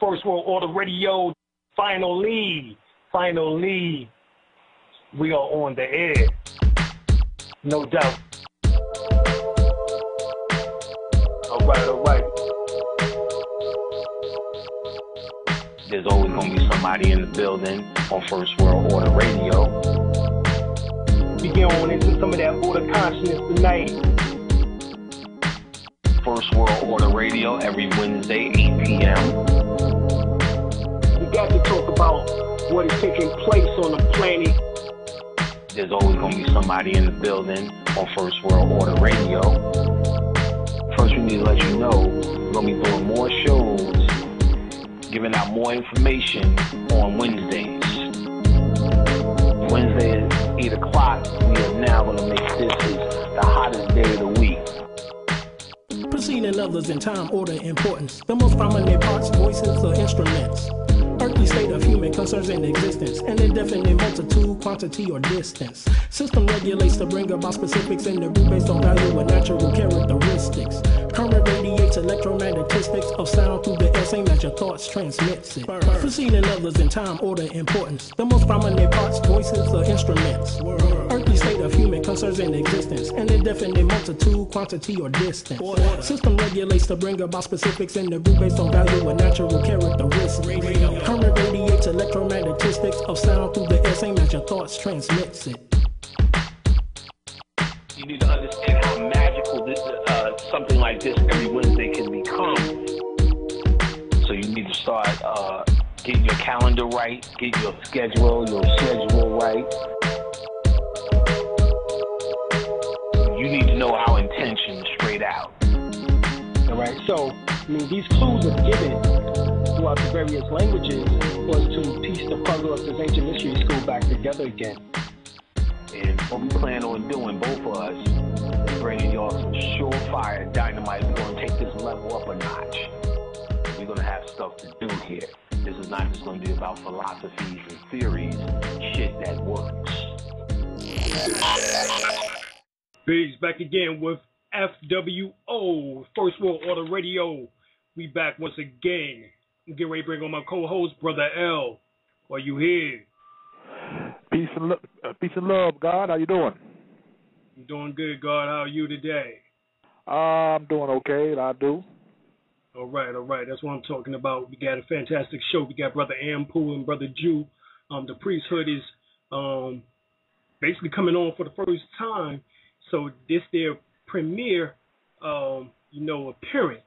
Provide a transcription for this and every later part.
First World Order Radio. Finally, finally, we are on the air. No doubt. All right, all right. There's always going to be somebody in the building on First World Order Radio. We get on into some of that order consciousness tonight. First World Order Radio every Wednesday, 8 p.m. We got to talk about what is taking place on the planet. There's always going to be somebody in the building on First World Order Radio. First, we need to let you know we're going to be doing more shows, giving out more information on Wednesdays. Wednesday at 8 o'clock, we are now going to make this is the hottest day of the week. Preceding others in time, order, importance. The most prominent parts, voices, or instruments. Earthly state of human concerns in existence. An indefinite multitude, quantity, or distance. System regulates to bring about specifics in the group based on value and natural characteristics. Current radiates electromagnetistics of sound through the air, same as your thoughts transmits it. Preceding others in time, order, importance. The most prominent parts, voices, or instruments. Earthly state of human concerns in existence. An indefinite multitude, quantity, or distance. System regulates to bring about specifics in the group based on value and natural characteristics. Current radiates electromagnetistics of sound through the air, same as your thoughts transmits it. You need to understand something like this every Wednesday can become. So you need to start uh, getting your calendar right, get your schedule, your schedule right. You need to know our intention straight out. All right. So, I mean, these clues are given throughout the various languages was to piece the puzzle of this ancient mystery school back together again. And what we plan on doing, both of us, is bringing y'all some surefire dynamite. We're going to take this level up a notch. We're going to have stuff to do here. This is not just going to be about philosophies and theories, shit that works. Biggs back again with FWO, First World Order Radio. We back once again. I'm ready to bring on my co-host, Brother L. Are you here? Peace and lo- uh, peace and love, God. How you doing? I'm doing good, God. How are you today? Uh, I'm doing okay. I do. All right, all right. That's what I'm talking about. We got a fantastic show. We got Brother Anpu and Brother Ju. Um, the priesthood is um basically coming on for the first time. So this their premiere um, you know, appearance,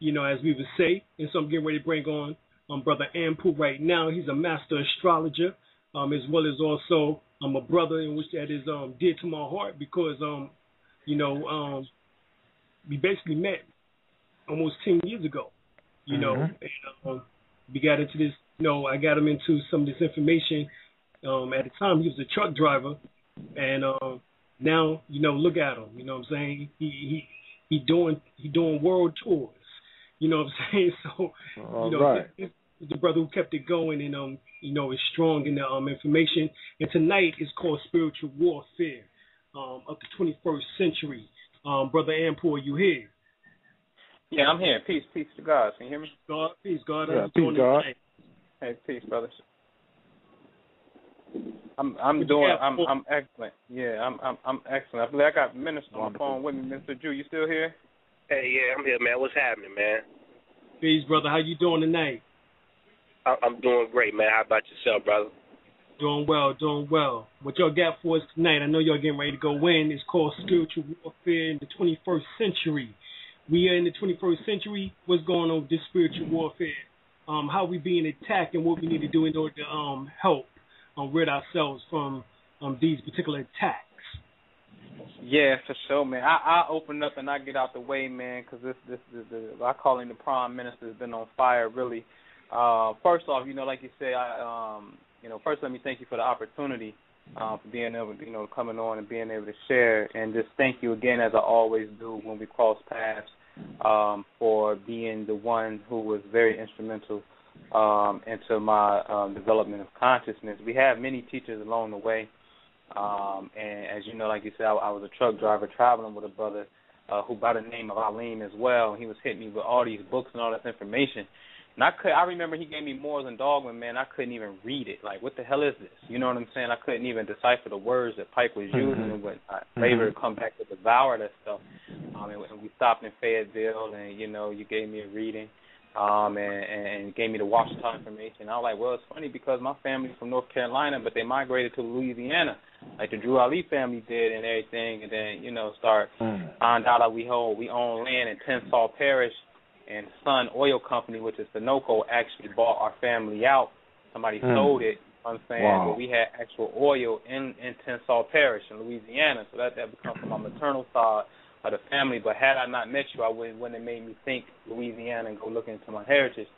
you know, as we would say. And so I'm getting ready to bring on um Brother Anpu right now. He's a master astrologer, um, as well as also um a brother in which that is um dear to my heart because um, you know, um we basically met almost ten years ago. You know, Mhm. and um, we got into this. You know, I got him into some of this information. Um, at the time, he was a truck driver, and um, now you know, look at him. You know what I'm saying? He he he doing he doing world tours. You know what I'm saying? So All you know, right. this, this is the brother who kept it going and um, you know, is strong in the um information. And tonight is called spiritual warfare, um, of the 21st century. Um, brother Ampur, you here? Yeah, I'm here. Peace, peace to God. Can you hear me? God, peace, God. Yeah, how you peace, doing God. tonight? Hey, peace, brothers. I'm I'm What doing I'm for- I'm excellent. Yeah, I'm I'm I'm excellent. I believe I got Minister on the phone with me. Minister Ju, you still here? Hey, yeah, I'm here, man. What's happening, man? Peace, brother. How you doing tonight? I- I'm doing great, man. How about yourself, brother? Doing well, doing well. What y'all got for us tonight? I know y'all getting ready to go in. It's called spiritual warfare in the 21st century. We are in the 21st century. What's going on with this spiritual warfare? Um, how we being attacked and what we need to do in order to um help um, rid ourselves from um these particular attacks. Yeah, for sure, man. I I open up and I get out the way, man, because this this is the I call him the prime minister has been on fire, really. Uh, first off, you know, like you said, I um, you know, first let me thank you for the opportunity, uh, for being able, you know, coming on and being able to share, and just thank you again, as I always do when we cross paths, um, for being the one who was very instrumental um, into my um, development of consciousness. We have many teachers along the way. Um, and as you know, like you said, I, I was a truck driver traveling with a brother uh, who by the name of Alim as well. He was hitting me with all these books and all this information. And I could I remember he gave me Morals and Dogma, man, I couldn't even read it. Like, what the hell is this? You know what I'm saying? I couldn't even decipher the words that Pike was using Mhm. and I Mhm. later come back to devour that stuff. Um and, and we stopped in Fayetteville and, you know, you gave me a reading. Um and, and gave me the Washington information. I was like, Well it's funny because my family's from North Carolina but they migrated to Louisiana, like the Drew Ali family did and everything and then, you know, start Mm. found out that we hold we own land in Tensas Parish and Sun Oil Company, which is Sunoco, actually bought our family out. Somebody Mm. sold it. You know I'm saying, Wow. but we had actual oil in in Tensas Parish in Louisiana, so that that becomes from my maternal side of the family. But had I not met you, I wouldn't wouldn't have made me think Louisiana and go look into my heritage.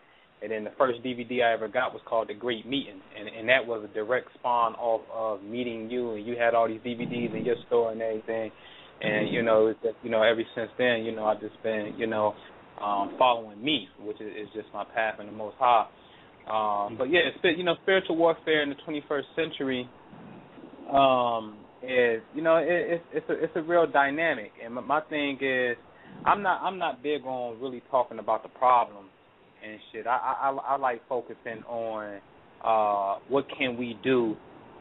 And then the first DVD I ever got was called The Great Meeting, and and that was a direct spawn off of meeting you, and you had all these DVDs in your store and everything. And you know, it's just, you know, ever since then, you know, I've just been, you know, um, following me, which is, is just my path in the Most High. Um, but yeah, it's, you know, spiritual warfare in the 21st century um, is, you know, it, it's it's a it's a real dynamic. And my, my thing is, I'm not I'm not big on really talking about the problem and shit. I I, I like focusing on uh, what can we do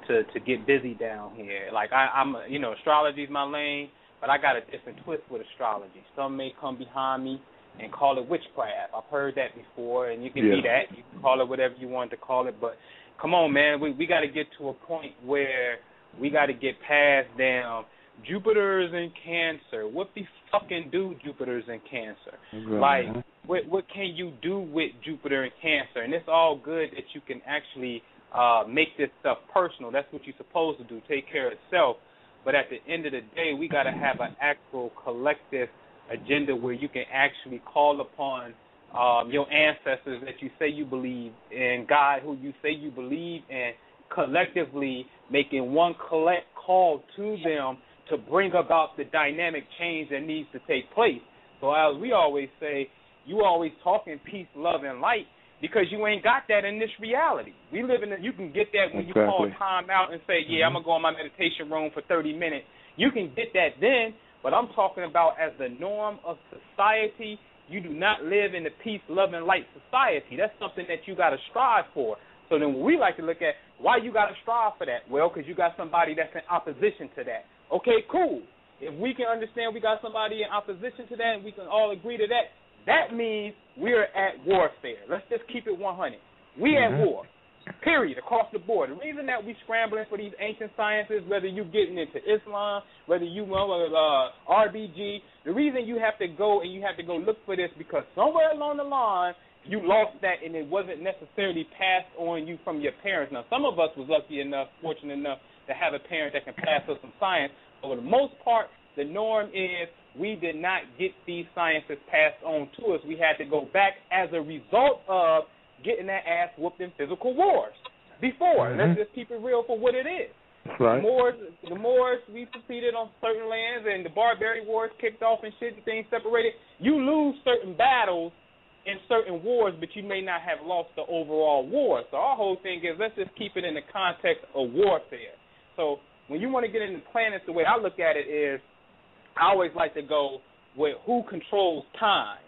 to to get busy down here. Like I, I'm, you know, astrology is my lane, but I got a different twist with astrology. Some may come behind me and call it witchcraft. I've heard that before, and you can Yeah. be that. You can call it whatever you want to call it, but come on, man, we we got to get to a point where we got to get past damn Jupiter's in Cancer. What the fucking do Jupiter's in Cancer? Like, what what can you do with Jupiter in Cancer? And it's all good that you can actually uh make this stuff personal. That's what you're supposed to do. Take care of itself. But at the end of the day, we got to have an actual collective agenda where you can actually call upon um, your ancestors that you say you believe in, God who you say you believe in, collectively making one collect call to them to bring about the dynamic change that needs to take place. So as we always say, you always talking peace, love, and light because you ain't got that in this reality. We live in. A, you can get that when you call time out and say, "Yeah, I'm gonna go in my meditation room for 30 minutes." You can get that then, but I'm talking about as the norm of society. You do not live in the peace, love, and light society. That's something that you got to strive for. So then we like to look at why you got to strive for that. Well, because you got somebody that's in opposition to that. Okay, cool. If we can understand we got somebody in opposition to that and we can all agree to that, that means we're at warfare. Let's just keep it 100. We Mhm. at war. Period. Across the board. The reason that we scrambling for these ancient sciences, whether you getting into Islam, whether you know uh, RBG, the reason you have to go and you have to go look for this because somewhere along the line you lost that and it wasn't necessarily passed on you from your parents. Now some of us was lucky enough, fortunate enough to have a parent that can pass us some science, but for the most part, the norm is we did not get these sciences passed on to us. We had to go back as a result of getting that ass whooped in physical wars. Before, Mhm. let's just keep it real for what it is. Right. The Moors, the Moors, we succeeded on certain lands, and the Barbary Wars kicked off and shit. Things separated. You lose certain battles in certain wars, but you may not have lost the overall war. So our whole thing is let's just keep it in the context of warfare. So when you want to get into planets, the way I look at it is, I always like to go with who controls time,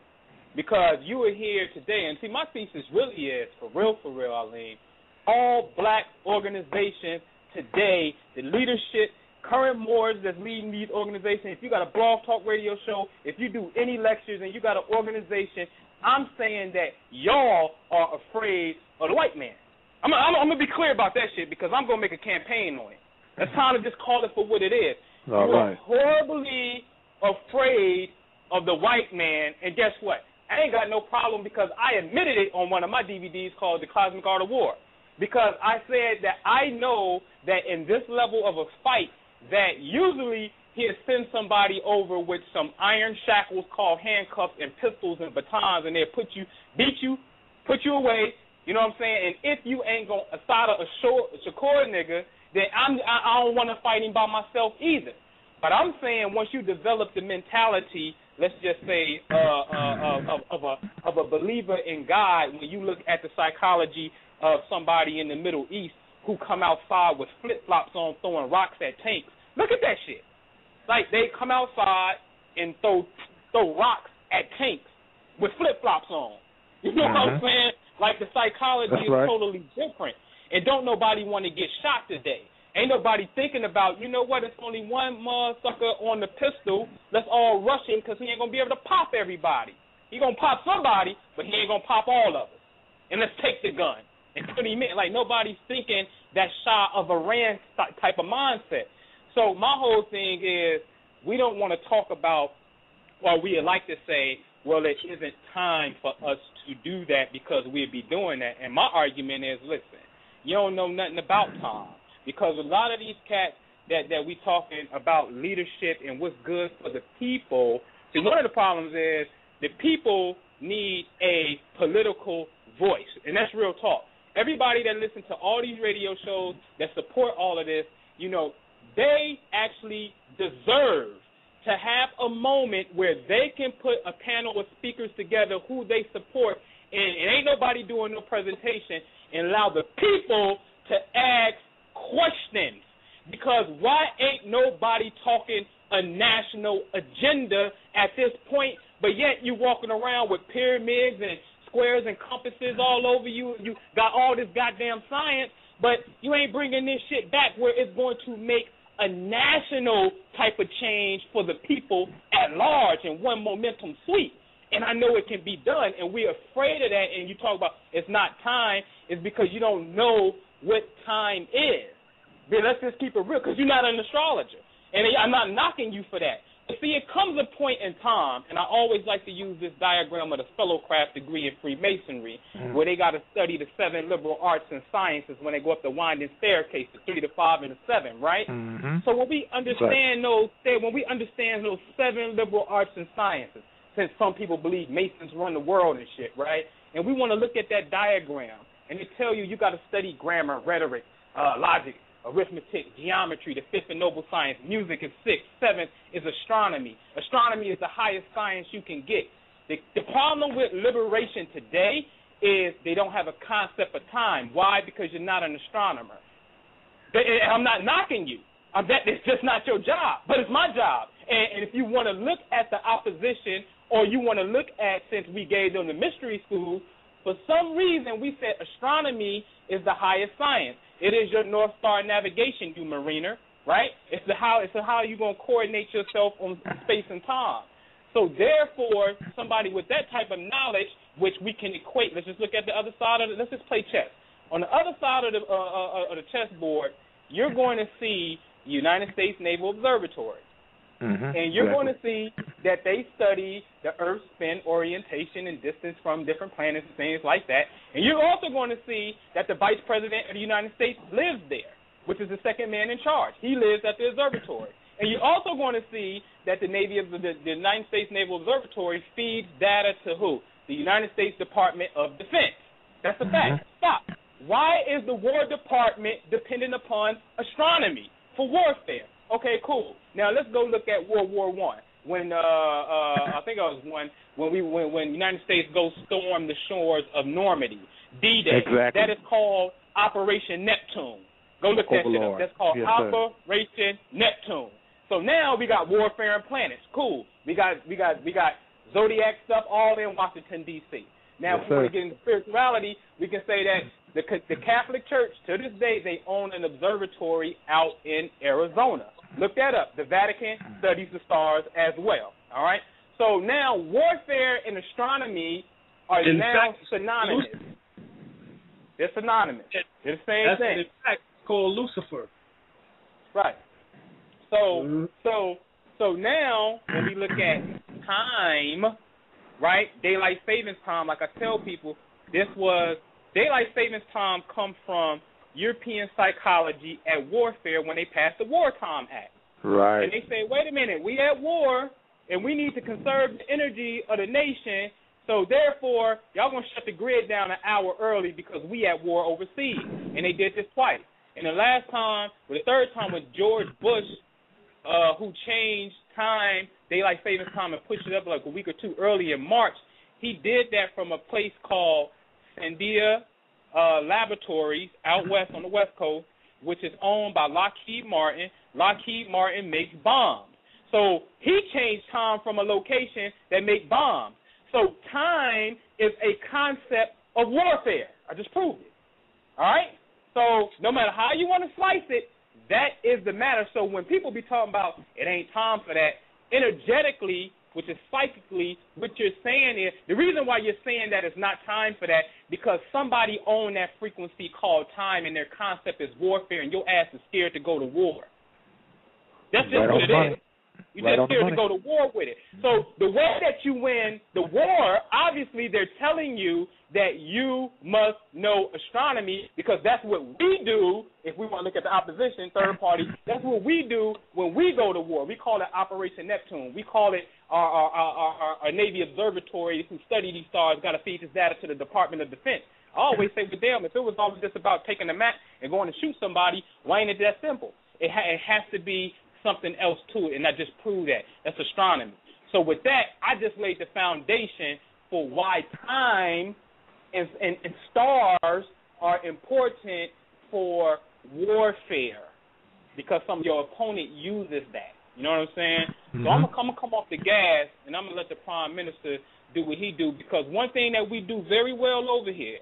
because you are here today, and see my thesis really is for real, for real, Alim. All black organizations today, the leadership, current Moors that's leading these organizations. If you got a blog talk radio show, if you do any lectures and you got an organization, I'm saying that y'all are afraid of the white man. I'm, I'm, I'm gonna be clear about that shit because I'm gonna make a campaign on it. It's mm-hmm. time to just call it for what it is. All you right. horribly afraid of the white man, and guess what? I ain't got no problem because I admitted it on one of my DVDs called The Cosmic Art of War. Because I said that I know that in this level of a fight, that usually he'll send somebody over with some iron shackles called handcuffs and pistols and batons, and they'll put you, beat you, put you away. You know what I'm saying? And if you ain't gonna aside a short Shakur nigga, then I'm I, I don't want to fight him by myself either. But I'm saying once you develop the mentality, let's just say, uh, uh, of, of a of a believer in God, when you look at the psychology of somebody in the Middle East who come outside with flip flops on, throwing rocks at tanks. Look at that shit. Like they come outside and throw throw rocks at tanks with flip flops on. You know what I'm Mhm. saying? Like the psychology That's is right. totally different. And don't nobody want to get shot today. Ain't nobody thinking about, you know what, it's only one motherfucker on the pistol. Let's all rush him because he ain't going to be able to pop everybody. He going to pop somebody, but he ain't going to pop all of us. And let's take the gun and put him in. Like, nobody's thinking that Shah of Iran ty- type of mindset. So my whole thing is we don't want to talk about, or we like to say, well, it isn't time for us to do that because we'd be doing that. And my argument is, listen, you don't know nothing about time because a lot of these cats that that we talking about leadership and what's good for the people. See, one of the problems is the people need a political voice, and that's real talk. Everybody that listens to all these radio shows that support all of this, you know, they actually deserve to have a moment where they can put a panel of speakers together who they support, and, ain't nobody doing no presentation, and allow the people to ask questions. Because why ain't nobody talking a national agenda at this point, but yet you walking around with pyramids and squares and compasses all over you. You got all this goddamn science, but you ain't bringing this shit back where it's going to make a national type of change for the people at large in one momentum sweep. And I know it can be done, and we're afraid of that. And you talk about it's not time, it's because you don't know what time is. But let's just keep it real, because you're not an astrologer, and I'm not knocking you for that. But see, it comes a point in time, and I always like to use this diagram of the fellowcraft degree in Freemasonry, Mhm. where they got to study the seven liberal arts and sciences when they go up the winding staircase, the three, the five, and the seven, right? Mm-hmm. So when we understand those, when we understand those seven liberal arts and sciences, since some people believe Masons run the world and shit, right? And we want to look at that diagram, and they tell you you got to study grammar, rhetoric, uh, logic, arithmetic, geometry, the fifth and noble science. Music is sixth. Seventh is astronomy. Astronomy is the highest science you can get. The, the problem with liberation today is they don't have a concept of time. Why? Because you're not an astronomer. I'm not knocking you. I'm that it's just not your job, but it's my job. And, and if you want to look at the opposition, or you want to look at since we gave them the mystery school, for some reason we said astronomy is the highest science. It is your North Star navigation, you mariner, right? It's the how it's the how you gonna coordinate yourself on space and time. So therefore, somebody with that type of knowledge, which we can equate, let's just look at the other side of it. Let's just play chess. On the other side of the uh, uh, of the chessboard, you're going to see United States Naval Observatory, Mm-hmm. and you're going to see that they study the Earth's spin orientation and distance from different planets and things like that. And you're also going to see that the Vice President of the United States lives there, which is the second man in charge. He lives at the observatory. And you're also going to see that the Navy of the, the United States Naval Observatory feeds data to who? The United States Department of Defense. That's a fact. Stop. Why is the War Department dependent upon astronomy for warfare? Okay, cool. Now let's go look at World War One. When uh, uh, I think it was one when we when when the United States goes storm the shores of Normandy, D-Day. Exactly. That is called Operation Neptune. Go look that shit up. That's called Yes, sir. Operation Neptune. So now we got warfare and planets. Cool. We got we got we got zodiac stuff all in Washington D.C. Now, Yes, if we want to get into spirituality, we can say that the the Catholic Church to this day they own an observatory out in Arizona. Look that up. The Vatican studies the stars as well. All right. So now warfare and astronomy are In now fact, synonymous. They're synonymous. They're the same That's thing. in fact called Lucifer. Right. So Mhm. so so now when we look at time, right? Daylight savings time, like I tell people, this was daylight savings time come from European psychology at warfare when they passed the Wartime Act. Right. And they say, wait a minute, we at war and we need to conserve the energy of the nation. So therefore, y'all gonna shut the grid down an hour early because we at war overseas. And they did this twice. And the last time, or the third time, when George Bush, uh, who changed time, daylight savings time, and pushed it up like a week or two early in March, he did that from a place called Sandia uh, Laboratories out west on the west coast, which is owned by Lockheed Martin. Lockheed Martin makes bombs. So he changed time from a location that make bombs. So time is a concept of warfare. I just proved it. All right? So no matter how you want to slice it, that is the matter. So when people be talking about it ain't time for that, energetically, which is psychically, what you're saying is the reason why you're saying that it's not time for that because somebody owned that frequency called time and their concept is warfare and your ass is scared to go to war. That's just Right what on it is. You Right just scared to go to war with it. So the way that you win the war, obviously they're telling you that you must know astronomy because that's what we do. If we want to look at the opposition, third party, that's what we do when we go to war. We call it Operation Neptune. We call it our our, our, our, our Navy observatory who study these stars got to feed this data to the Department of Defense. I always say with them, if it was always just about taking a map and going to shoot somebody, why ain't it that simple? It, ha- it has to be something else to it, and I just proved that. That's astronomy. So with that, I just laid the foundation for why time and, and, and stars are important for warfare because some of your opponent uses that. You know what I'm saying? So mm-hmm. I'm gonna, I'm gonna come off the gas and I'm gonna let the prime minister do what he do because one thing that we do very well over here,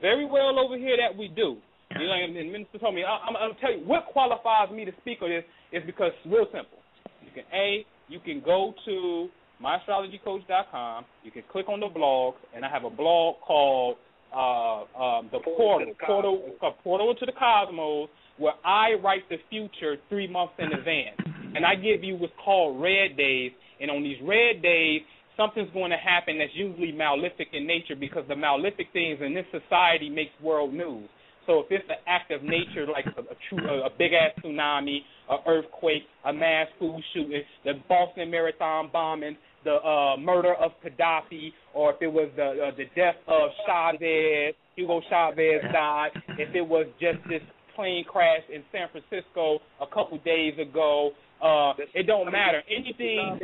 very well over here that we do. You know, and the minister told me, I, I'm, I'm gonna tell you what qualifies me to speak on this is because it's real simple. You can a, you can go to myastrologycoach.com. You can click on the blog, and I have a blog called uh, um, the portal, portal, uh, portal to the cosmos, where I write the future three months in advance, and I give you what's called red days. And on these red days, something's going to happen that's usually malefic in nature because the malefic things in this society makes world news. So if it's an act of nature like a, a true a, a big ass tsunami, a earthquake, a mass school shooting, the Boston Marathon bombing, the uh, murder of Gaddafi, or if it was the uh, the death of Chavez, Hugo Chavez died, if it was just this plane crash in San Francisco a couple days ago, uh, it don't matter. Anything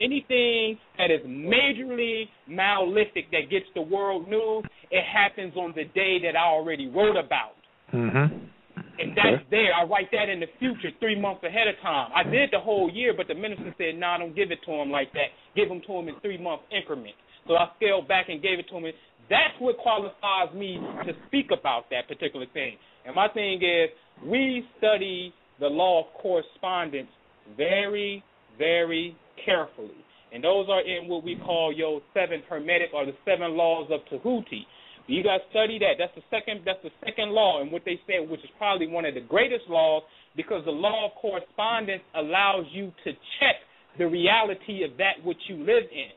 anything that is majorly malefic that gets the world news, it happens on the day that I already wrote about. Mm-hmm. And that's there. I write that in the future, three months ahead of time. I did the whole year, but the minister said, "No, nah, don't give it to him like that. Give them to him in three month increments." So I scaled back and gave it to him. That's what qualifies me to speak about that particular thing. And my thing is, we study the law of correspondence very, very carefully. And those are in what we call your seven hermetic or the seven laws of Tahuti. You got to study that. That's the second. That's the second law, and what they said, which is probably one of the greatest laws, because the law of correspondence allows you to check the reality of that which you live in.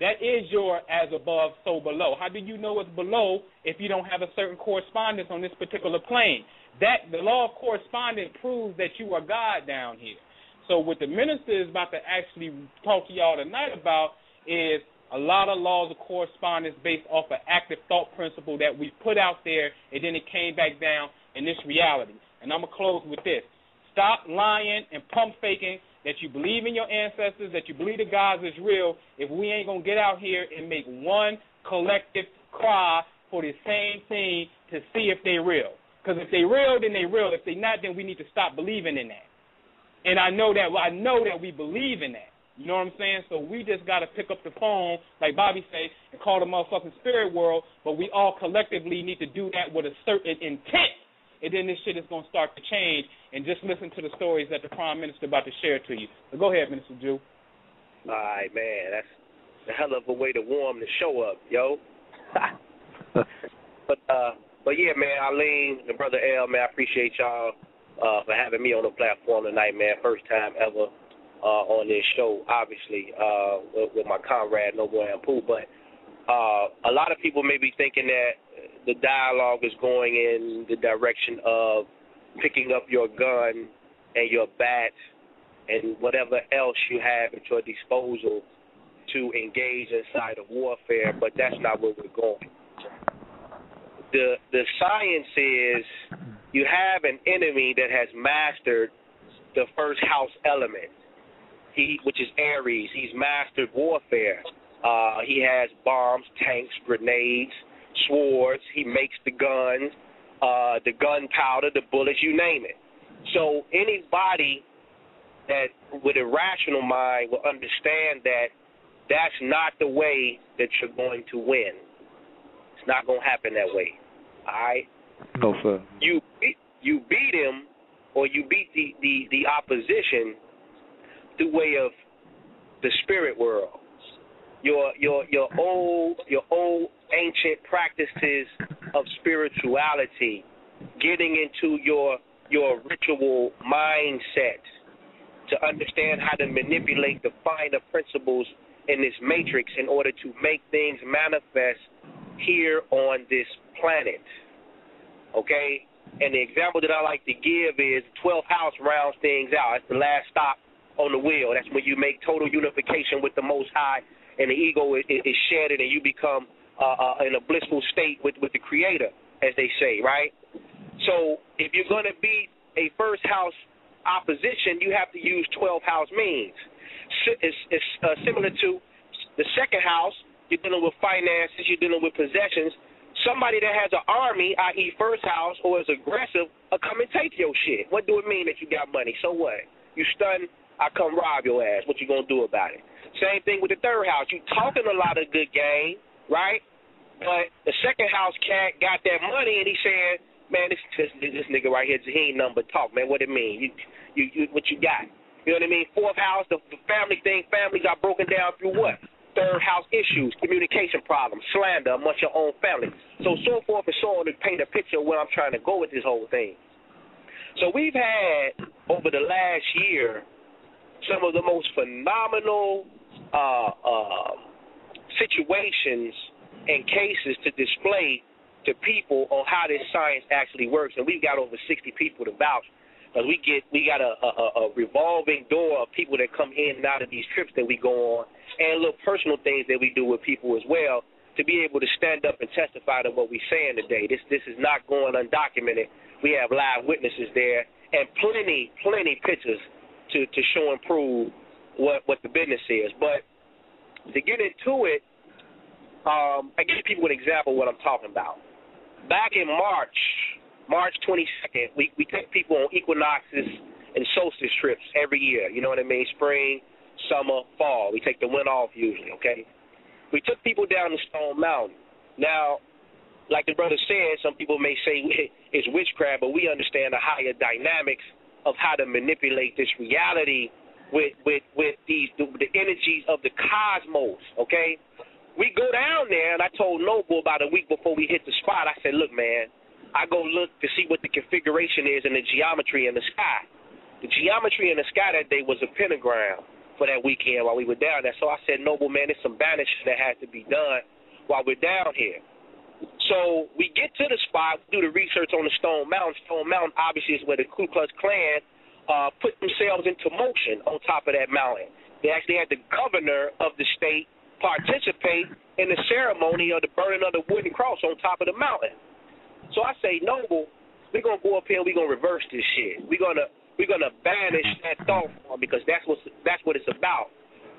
That is your as above, so below. How do you know it's below if you don't have a certain correspondence on this particular plane? That the law of correspondence proves that you are God down here. So what the minister is about to actually talk to y'all tonight about is a lot of laws of correspondence based off an active thought principle that we put out there and then it came back down in this reality. And I'm gonna close with this. Stop lying and pump faking that you believe in your ancestors, that you believe the gods is real, if we ain't gonna get out here and make one collective cry for the same thing to see if they real. Because if they real, then they real. If they not, then we need to stop believing in that. And I know that I know that we believe in that. You know what I'm saying? So we just gotta pick up the phone, like Bobby say, and call the motherfucking spirit world. But we all collectively need to do that with a certain intent, and then this shit is gonna start to change. And just listen to the stories that the prime minister about to share to you. So go ahead, Minister Ju. All right, man. That's a hell of a way to warm the show up, yo. but uh, but yeah, man, Alim, the brother L, man, I appreciate y'all uh, for having me on the platform tonight, man. First time ever uh, on this show, obviously, uh, with, with my comrade Noble Anpu. But uh, a lot of people may be thinking that the dialogue is going in the direction of picking up your gun and your bat and whatever else you have at your disposal to engage inside of warfare, but that's not where we're going. The the science is you have an enemy that has mastered the first house element. He which is Aries. He's mastered warfare. Uh, he has bombs, tanks, grenades, swords. He makes the guns, uh, the gunpowder, the bullets, you name it. So anybody that with a rational mind will understand that that's not the way that you're going to win. Not gonna happen that way. All right. No, sir. You beat, you beat him, or you beat the the the opposition through way of the spirit world. Your your your old your old ancient practices of spirituality, getting into your your ritual mindset to understand how to manipulate the finer principles in this matrix in order to make things manifest here on this planet. Okay? And the example that I like to give is 12th house rounds things out. It's the last stop on the wheel. That's when you make total unification with the Most High, and the ego is, is shattered, and you become uh, uh, in a blissful state with, with the Creator, as they say, right? So if you're going to be a first house opposition, you have to use 12 house means. It's, it's uh, similar to the second house. You're dealing with finances. You're dealing with possessions. Somebody that has an army, i.e., first house, or is aggressive, will come and take your shit. What do it mean that you got money? So what? You stun, I come rob your ass. What you gonna do about it? Same thing with the third house. You talking a lot of good game, right? But the second house cat got that money and he said, "Man, this this, this nigga right here, he ain't but talk, man. What it mean? You, you, you what you got? You know what I mean? Fourth house, the, the family thing. Families are broken down through what? Third house issues, communication problems, slander amongst your own family. So so forth and so on to paint a picture of where I'm trying to go with this whole thing. So we've had over the last year some of the most phenomenal uh, uh, situations and cases to display to people on how this science actually works, and we've got over 60 people to vouch. Because we get we got a, a, a revolving door of people that come in and out of these trips that we go on, and little personal things that we do with people as well to be able to stand up and testify to what we're saying today. This this is not going undocumented. We have live witnesses there and plenty plenty pictures to to show and prove what what the business is. But to get into it, um, I give people an example of what I'm talking about. Back in March, March 22nd, we, we take people on equinoxes and solstice trips every year. You know what I mean? Spring, summer, fall. We take the wind off usually, okay? We took people down to Stone Mountain. Now, like the brother said, some people may say it's witchcraft, but we understand the higher dynamics of how to manipulate this reality with with with these the, the energies of the cosmos. Okay, we go down there, and I told Noble about a week before we hit the spot. I said, look, man, I go look to see what the configuration is and the geometry in the sky. The geometry in the sky that day was a pentagram for that weekend while we were down there. So I said, Noble, man, there's some banishing that has to be done while we're down here. So we get to the spot, do the research on the Stone Mountain. Stone Mountain obviously is where the Ku Klux Klan uh, put themselves into motion on top of that mountain. They actually had the governor of the state participate in the ceremony of the burning of the wooden cross on top of the mountain. So I say, Noble, we're gonna go up here and we're gonna reverse this shit. We're gonna we're gonna banish that thought form because that's what that's what it's about.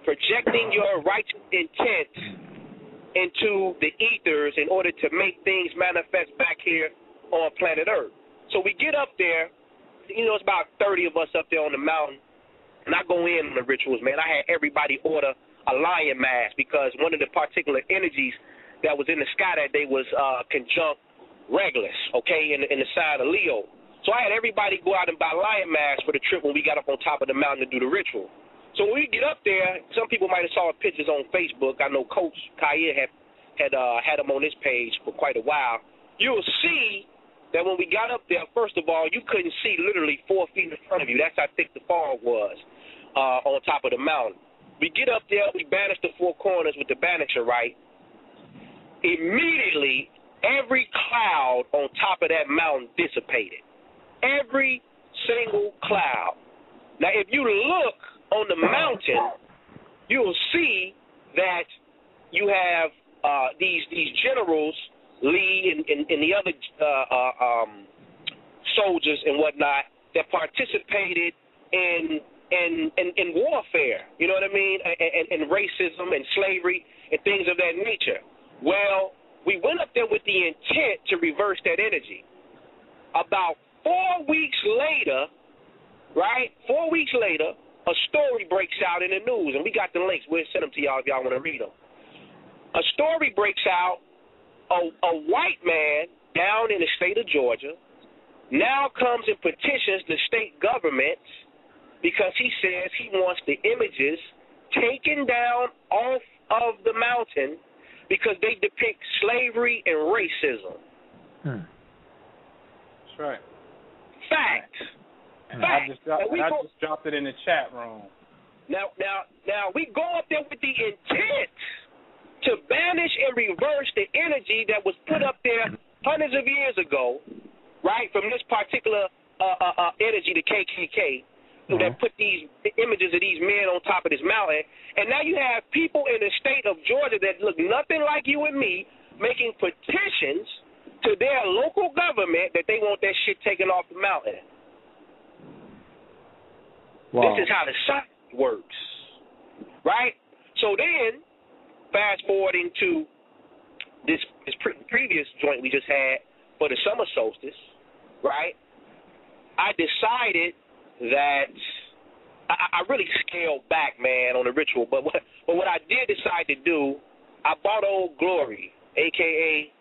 Projecting your righteous intent into the ethers in order to make things manifest back here on planet Earth. So we get up there, you know, it's about 30 of us up there on the mountain, and I go in on the rituals, man. I had everybody order a lion mask because one of the particular energies that was in the sky that day was uh, conjunct Regulus, okay, in, in the side of Leo. So I had everybody go out and buy lion masks for the trip when we got up on top of the mountain to do the ritual. So when we get up there, some people might have saw pictures on Facebook. I know Coach Kaya had had uh, had them on his page for quite a while. You'll see that when we got up there, first of all, you couldn't see literally four feet in front of you. That's how thick the fog was uh, on top of the mountain. We get up there, we banish the four corners with the banisher, right? Immediately, every cloud on top of that mountain dissipated. Every single cloud. Now, if you look on the mountain, you'll see that you have uh, these these generals, Lee and, and, and the other uh, uh, um, soldiers and whatnot, that participated in in, in warfare. You know what I mean? And, and racism and slavery and things of that nature. Well, we went up there with the intent to reverse that energy. About four weeks later, right? Four weeks later, a story breaks out in the news, and we got the links. We'll send them to y'all if y'all want to read them. A story breaks out a, a white man down in the state of Georgia now comes and petitions the state government because he says he wants the images taken down off of the mountain because they depict slavery and racism. Hmm. That's right. Fact. And I Fact. just dropped, And we I go- just dropped it in the chat room. Now, now, now we go up there with the intent to banish and reverse the energy that was put up there hundreds of years ago, right? From this particular uh, uh, uh, energy, the KKK, who that mm-hmm. put these images of these men on top of this mountain, and now you have people in the state of Georgia that look nothing like you and me making petitions to their local government that they want that shit taken off the mountain. Wow. This is how the science works, right? So then, fast forwarding to this this pre- previous joint we just had for the summer solstice, right? I decided that I, I really scaled back, man, on the ritual. But what but what I did decide to do, I bought Old Glory, aka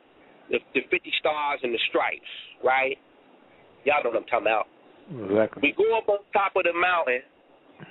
the the fifty stars and the stripes, right? Y'all know what I'm talking about. Exactly. We go up on top of the mountain,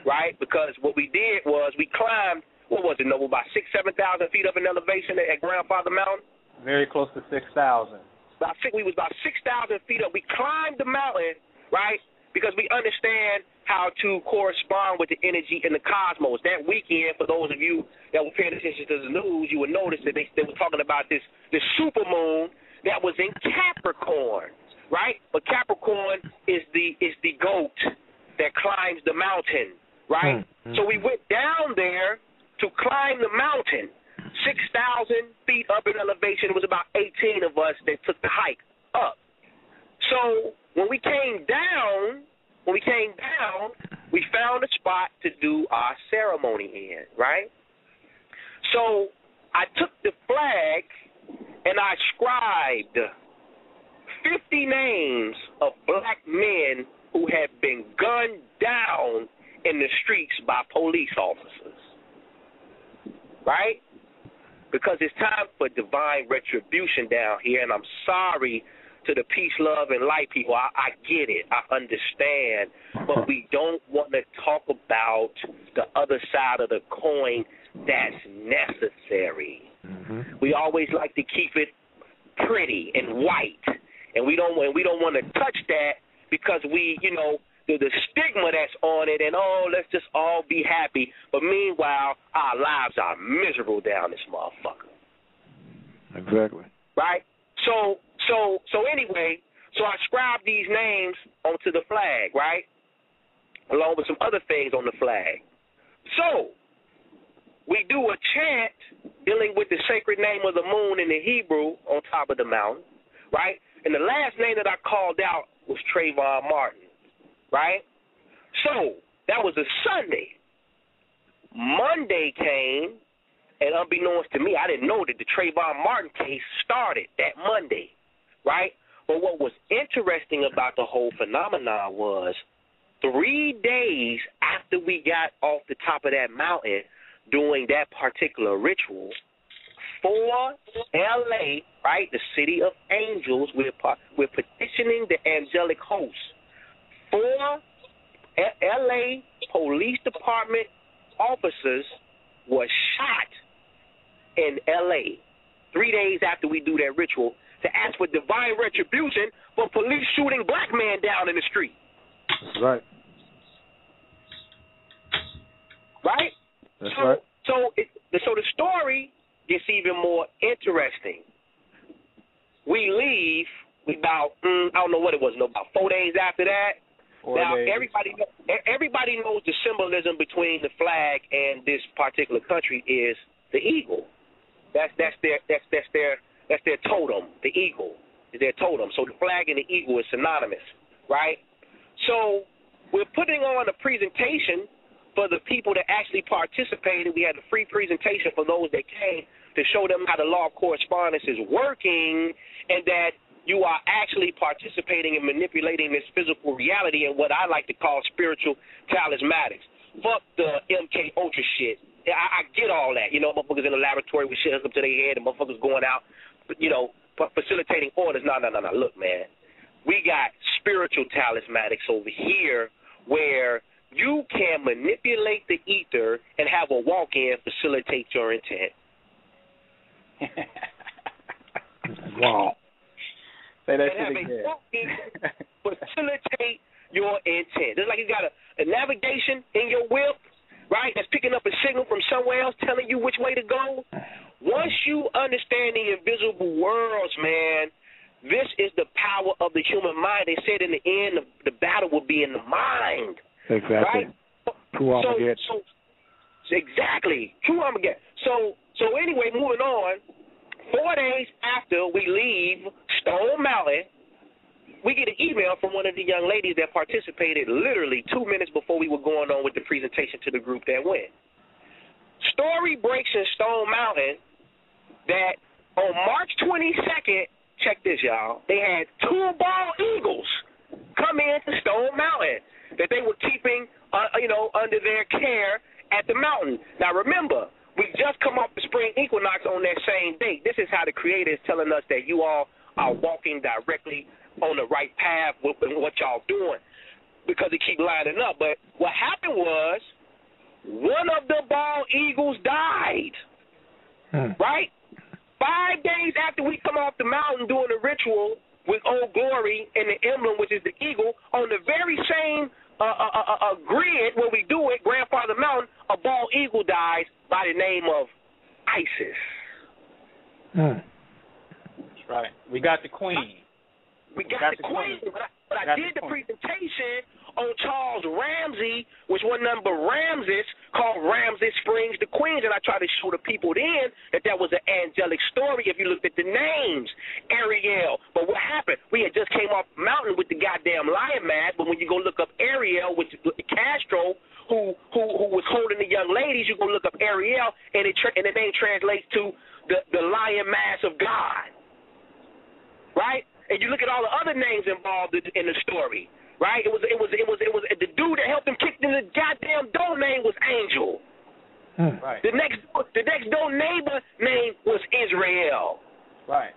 right? Because what we did was we climbed. What was it, Noble? About six, seven thousand feet up in elevation at, at Grandfather Mountain. Very close to six thousand. About six, we was about six thousand feet up. We climbed the mountain, right? Because we understand how to correspond with the energy in the cosmos. That weekend, for those of you that were paying attention to the news, you would notice that they, they were talking about this this super moon that was in Capricorn, right? But Capricorn is the is the goat that climbs the mountain, right? Hmm. So we went down there to climb the mountain, six thousand feet up in elevation. It was about eighteen of us that took the hike up. So when we came down, when we came down, we found a spot to do our ceremony in, right? So I took the flag and I scribed 50 names of black men who have been gunned down in the streets by police officers. Right? Because it's time for divine retribution down here, and I'm sorry to the peace, love, and light people. I, I get it. I understand. But we don't want to talk about the other side of the coin that's necessary. Mm-hmm. We always like to keep it pretty and white, and we don't and we don't want to touch that because we, you know, the, the stigma that's on it, and oh, let's just all be happy. But meanwhile, our lives are miserable down this motherfucker, Exactly. right? So, so, so anyway, so I scribed these names onto the flag, right, along with some other things on the flag. So we do a chant dealing with the sacred name of the moon in the Hebrew on top of the mountain, right? And the last name that I called out was Trayvon Martin, right? So that was a Sunday. Monday came, and unbeknownst to me, I didn't know that the Trayvon Martin case started that Monday, right? But what was interesting about the whole phenomenon was three days after we got off the top of that mountain doing that particular ritual, for LA, right, the city of angels, we're, we're petitioning the angelic host. Four LA Police Department officers were shot in LA three days after we do that ritual to ask for divine retribution for police shooting black man down in the street. That's right. Right? That's so, right. So, it, so the story gets even more interesting. We leave. We about mm, I don't know what it was. No, about four days after that. Four now days. everybody everybody knows the symbolism between the flag and this particular country is the eagle. That's that's their that's that's their that's their totem. The eagle is their totem. So the flag and the eagle is synonymous, right? So we're putting on a presentation for the people that actually participated. We had a free presentation for those that came to show them how the law of correspondence is working and that you are actually participating in manipulating this physical reality and what I like to call spiritual talismatics. Fuck the MK Ultra shit. I, I get all that. You know, motherfuckers in the laboratory with shit up to their head and motherfuckers going out you know, facilitating orders. No, no, no, no. Look, man, we got spiritual talismanics over here where you can manipulate the ether and have a walk-in facilitate your intent. wow. Say that and shit again. facilitate your intent. It's like you got a, a navigation in your whip, right? That's picking up a signal from somewhere else telling you which way to go. Once you understand the invisible worlds, man, this is the power of the human mind. They said in the end, the, the battle will be in the mind. Exactly. Right? True Armageddon. So, so, exactly. True Armageddon. So, so anyway, moving on. Four days after we leave Stone Mountain, we get an email from one of the young ladies that participated literally two minutes before we were going on with the presentation to the group that went. Story breaks in Stone Mountain that on March 22nd, check this, y'all, they had two bald eagles come into Stone Mountain that they were keeping, uh, you know, under their care at the mountain. Now, remember, we just come off the spring equinox on that same date. This is how the Creator is telling us that you all are walking directly on the right path with, with what y'all doing because they keep lining up. But what happened was one of the bald eagles died, Hmm. right? Five days after we come off the mountain doing the ritual with Old Glory and the emblem, which is the eagle, on the very same uh, uh, uh, uh, grid where we do it, Grandfather Mountain, a bald eagle dies by the name of Isis. Hmm. That's right. We got the queen. We got, Got the the queen, queen. but I, but I did the the presentation on Charles Ramsey, which one number Ramses called Ramses Springs the Queens, and I tried to show the people then that that was an angelic story if you looked at the names. Ariel. But what happened? We had just came off mountain with the goddamn lion mask, but when you go look up Ariel, which Castro, who who who was holding the young ladies, you go look up Ariel, and it and the name translates to the the lion mask of God right? And you look at all the other names involved in, in the story, right? It was it was it was it was the dude that helped him kick in the goddamn door name was Angel. Hmm. Right. The next the next door neighbor name was Israel. Right.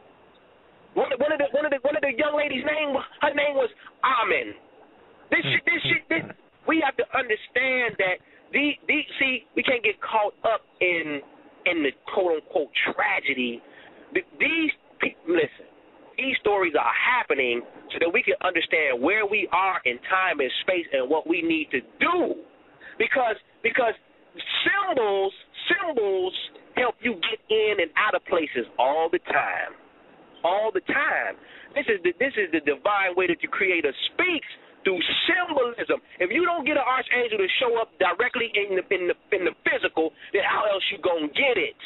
One of, one of the one of the one of the young ladies' name her name was Amen. This shit this shit this, we have to understand that the the see we can't get caught up in in the quote unquote tragedy. These people listen. These stories are happening so that we can understand where we are in time and space and what we need to do. Because because symbols symbols help you get in and out of places all the time all the time. This is the this is the divine way that the Creator speaks through symbolism. If you don't get an archangel to show up directly in the in the in the physical, then how else you gonna get it?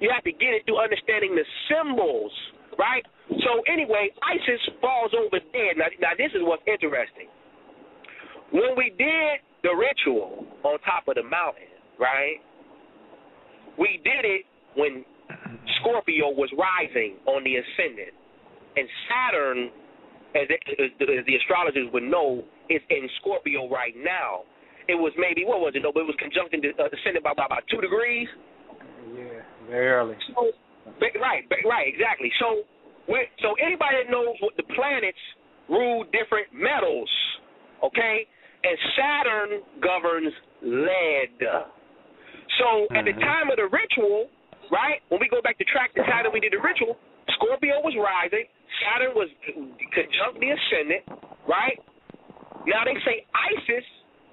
You have to get it through understanding the symbols, right? So anyway, Isis falls over dead. Now, now this is what's interesting. When we did the ritual on top of the mountain, right? We did it when Scorpio was rising on the ascendant, and Saturn, as, as, as the astrologers would know, is in Scorpio right now. It was maybe what was it? No, but it was conjuncting the uh, ascendant by, by about two degrees. Yeah. Very early. So, right, right, exactly. So, when, so anybody that knows what the planets rule different metals, okay? And Saturn governs lead. So at the Mhm. time of the ritual, right? When we go back to track the time that we did the ritual, Scorpio was rising, Saturn was conjunct the ascendant, right? Now they say Isis,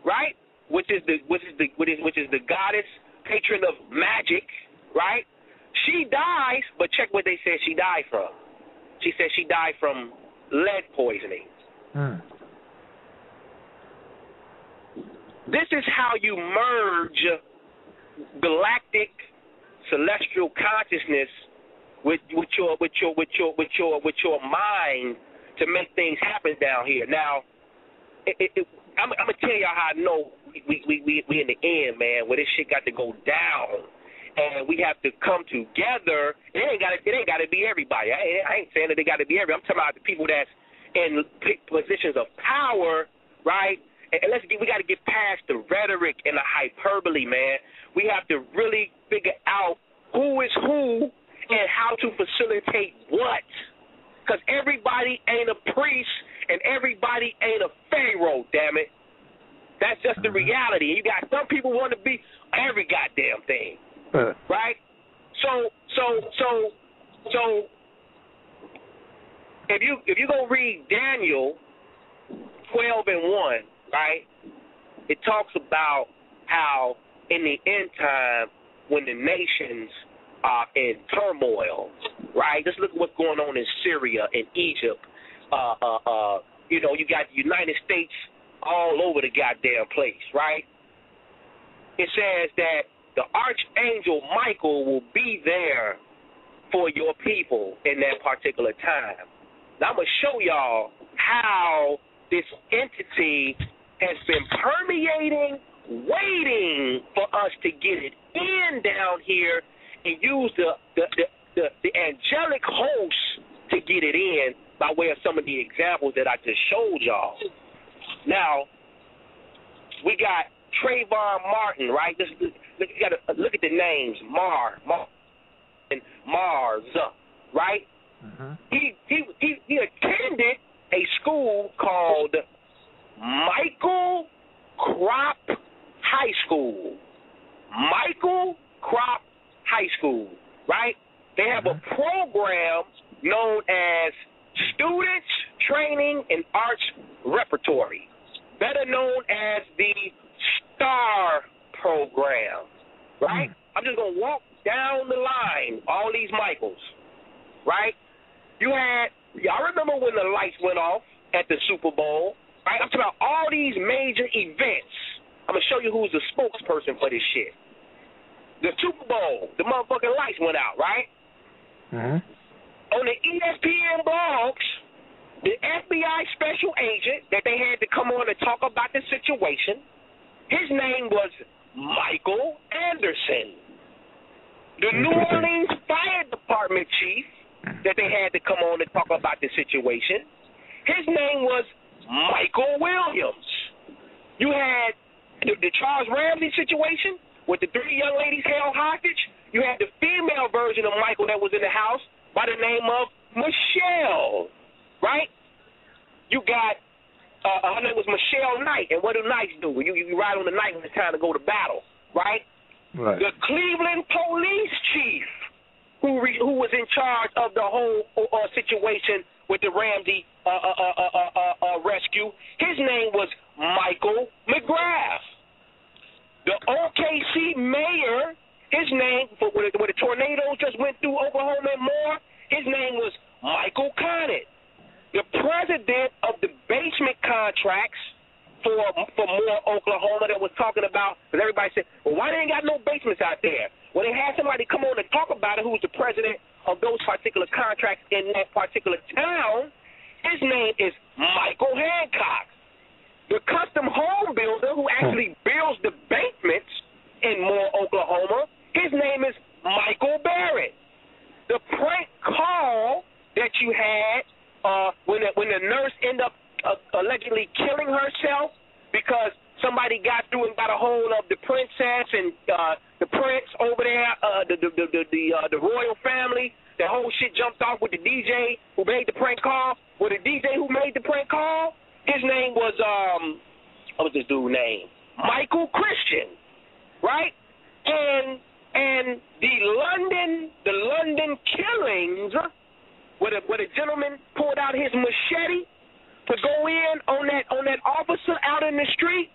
right? Which is the which is the which is which is the goddess patron of magic, right? She dies, but check what they said she died from. She said she died from lead poisoning. Hmm. This is how you merge galactic celestial consciousness with with your with your with your with your with your mind to make things happen down here. Now, it, it, it, I'm, I'm gonna tell y'all how I know we we we we in the end, man, where this shit got to go down, and we have to come together. It ain't got to it ain't got to be everybody. I ain't, I ain't saying that they got to be everybody. I'm talking about the people that's in positions of power, right? And and let's get, we got to get past the rhetoric and the hyperbole, man. We have to really figure out who is who and how to facilitate what. Because everybody ain't a priest and everybody ain't a pharaoh, damn it. That's just the mm-hmm. reality. You got some people want to be every goddamn thing, Uh, right? So, so, so, so, if you if you go read Daniel twelve and one, right? It talks about how in the end time when the nations are in turmoil, right? Just look at what's going on in Syria and Egypt. Uh, uh, uh, you know, you got the United States all over the goddamn place, right? It says that the archangel Michael will be there for your people in that particular time. Now I'm gonna show y'all how this entity has been permeating, waiting for us to get it in down here and use the the, the, the, the angelic host to get it in by way of some of the examples that I just showed y'all. Now, we got Trayvon Martin, right? Just look, look, you gotta look at the names, Mar, Mar, and Mars, right? mhm. He he he, he attended a school called Michael Krop High School. Michael Krop High School, right? They have a program known as Students Training and Arts Repertory, better known as the STAR programs, right? I'm just going to walk down the line, all these Michaels, right? You had, y'all remember when the lights went off at the Super Bowl, right? I'm talking about all these major events. I'm going to show you who's the spokesperson for this shit. The Super Bowl, the motherfucking lights went out, right? Mhm. on the ESPN blogs, the FBI special agent that they had to come on and talk about the situation, his name was Michael Anderson. The mm-hmm. New Orleans Fire Department chief that they had to come on and talk about the situation, his name was Michael Williams. You had the, the Charles Ramsey situation with the three young ladies held hostage. You had the female version of Michael that was in the house by the name of Michelle, right? You got uh, her name was Michelle Knight, and what do Knights do? You you ride on the night when it's time to go to battle, right? Right. The Cleveland police chief, who re, who was in charge of the whole uh, situation with the Ramsey uh, uh, uh, uh, uh, uh, rescue, his name was Michael McGrath. The OKC mayor, his name, for when, the, when the tornadoes just went through Oklahoma and Moore, his name was Michael Connett. The president of the basement contracts for for Moore Oklahoma that was talking about, because everybody said, well, why they ain't got no basements out there? Well, they had somebody come on and talk about it who was the president of those particular contracts in that particular town. His name is Michael Hancock. The custom home builder who actually hmm. builds the basements in Moore, Oklahoma, his name is Michael Barrett. The prank call that you had uh, when the, when the nurse ended up uh, allegedly killing herself because somebody got through and got a hold of the princess and uh, the prince over there, uh, the the the the, the, uh, the royal family. The whole shit jumped off with the DJ who made the prank call. Well, the DJ who made the prank call, his name was um, what was this dude's name? Michael Christian, right? And and the London the London killings, where the where the gentleman pulled out his machete to go in on that on that officer out in the street,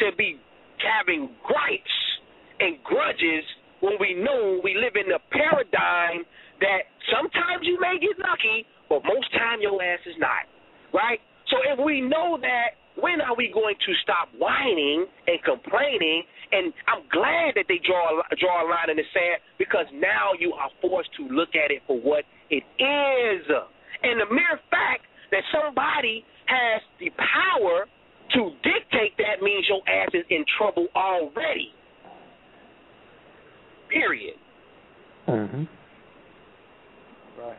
to be having gripes and grudges when we know we live in a paradigm that sometimes you may get lucky, but most time your ass is not. Right? So if we know that, when are we going to stop whining and complaining? And I'm glad that they draw a, draw a line in the sand because now you are forced to look at it for what it is. And the mere fact that somebody has the power to dictate that means your ass is in trouble already. Period. Mm-hmm. Right.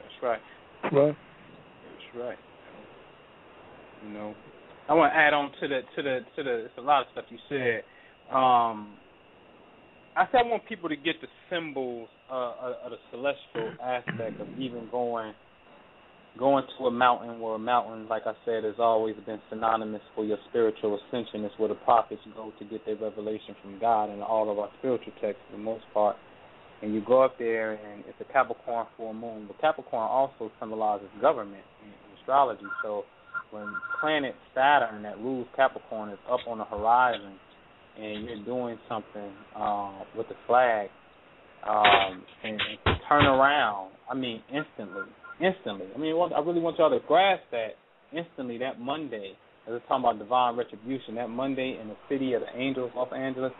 That's right. Right. That's right. You know, I want to add on to the to the to the. It's a lot of stuff you said. Um, I said I want people to get the symbols uh, of, of the celestial aspect of even going going to a mountain where a mountain, like I said, has always been synonymous for your spiritual ascension. It's where the prophets go to get their revelation from God and all of our spiritual texts for the most part. And you go up there, and it's a Capricorn full moon. But Capricorn also symbolizes government in, astrology. So when planet Saturn that rules Capricorn is up on the horizon, and you're doing something uh, with the flag, um, and, and turn around, I mean, instantly, instantly. I mean, I really want y'all to grasp that instantly. That Monday, as we're talking about divine retribution, that Monday in the city of the angels, Los Angeles,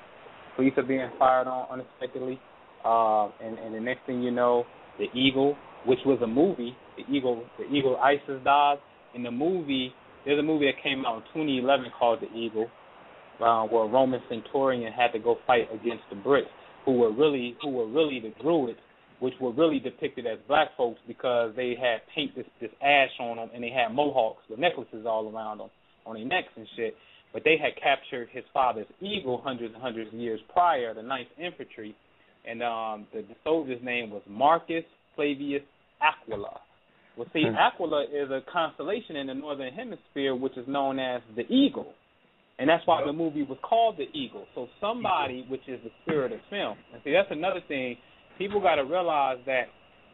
police are being fired on unexpectedly, uh, and, and the next thing you know, the Eagle, which was a movie, the Eagle, the Eagle ISIS died. In the movie, there's a movie that came out in 2011 called The Eagle, uh, where a Roman centurion had to go fight against the Brits, who were really who were really the Druids, which were really depicted as black folks because they had paint this this ash on them and they had mohawks with necklaces all around them. on their necks and shit. But they had captured his father's eagle hundreds and hundreds of years prior, the Ninth Infantry, and um, the, the soldier's name was Marcus Flavius Aquila. Well, see, Hmm. Aquila is a constellation in the northern hemisphere, which is known as the eagle, and that's why the movie was called the Eagle. So somebody, which is the spirit of film, and see, that's another thing. People got to realize that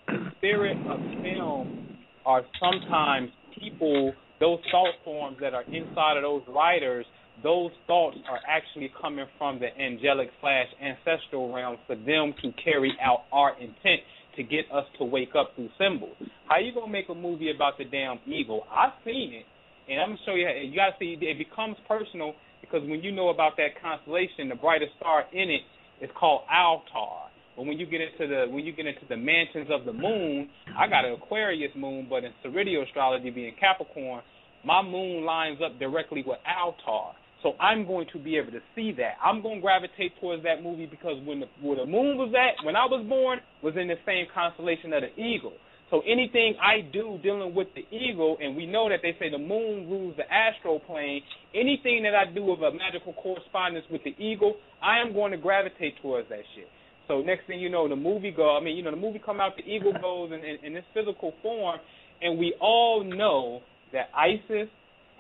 the spirit of film are sometimes people, those thought forms that are inside of those writers. Those thoughts are actually coming from the angelic slash ancestral realm for them to carry out our intent to get us to wake up through symbols. How you gonna make a movie about the damn eagle? I've seen it, and I'm gonna show you. How, you gotta see it becomes personal because when you know about that constellation, the brightest star in it is called Altair. But when you get into the when you get into the mansions of the moon, I got an Aquarius moon, but in sidereal astrology, being Capricorn, my moon lines up directly with Altair. So I'm going to be able to see that. I'm going to gravitate towards that movie because when the where the moon was at when I was born was in the same constellation of the eagle. So anything I do dealing with the eagle, and we know that they say the moon rules the astral plane. Anything that I do of a magical correspondence with the eagle, I am going to gravitate towards that shit. So next thing you know, the movie go. I mean, you know, the movie come out, the eagle goes in, in, in this physical form, and we all know that Isis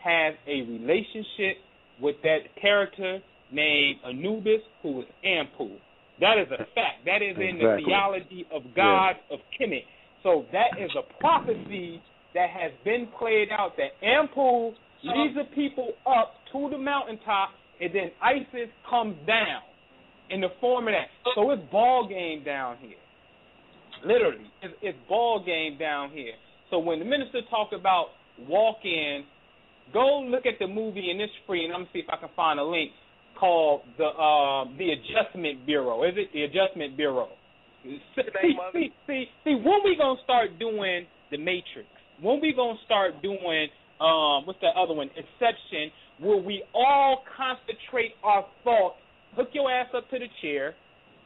has a relationship with that character named Anubis, who is Anpu. That is a fact. That is in the theology of God of Kemet. So that is a prophecy that has been played out that Anpu leads the people up to the mountaintop, and then Isis comes down in the form of that. So it's ball game down here. Literally, it's, it's ball game down here. So when the minister talked about walk in, go look at the movie and it's free. And I'm gonna see if I can find a link called the uh, the Adjustment Bureau. Is it the Adjustment Bureau? See, see, see, see, when we gonna start doing the Matrix? When we gonna start doing um, what's that other one? Inception, where we all concentrate our thoughts. Hook your ass up to the chair.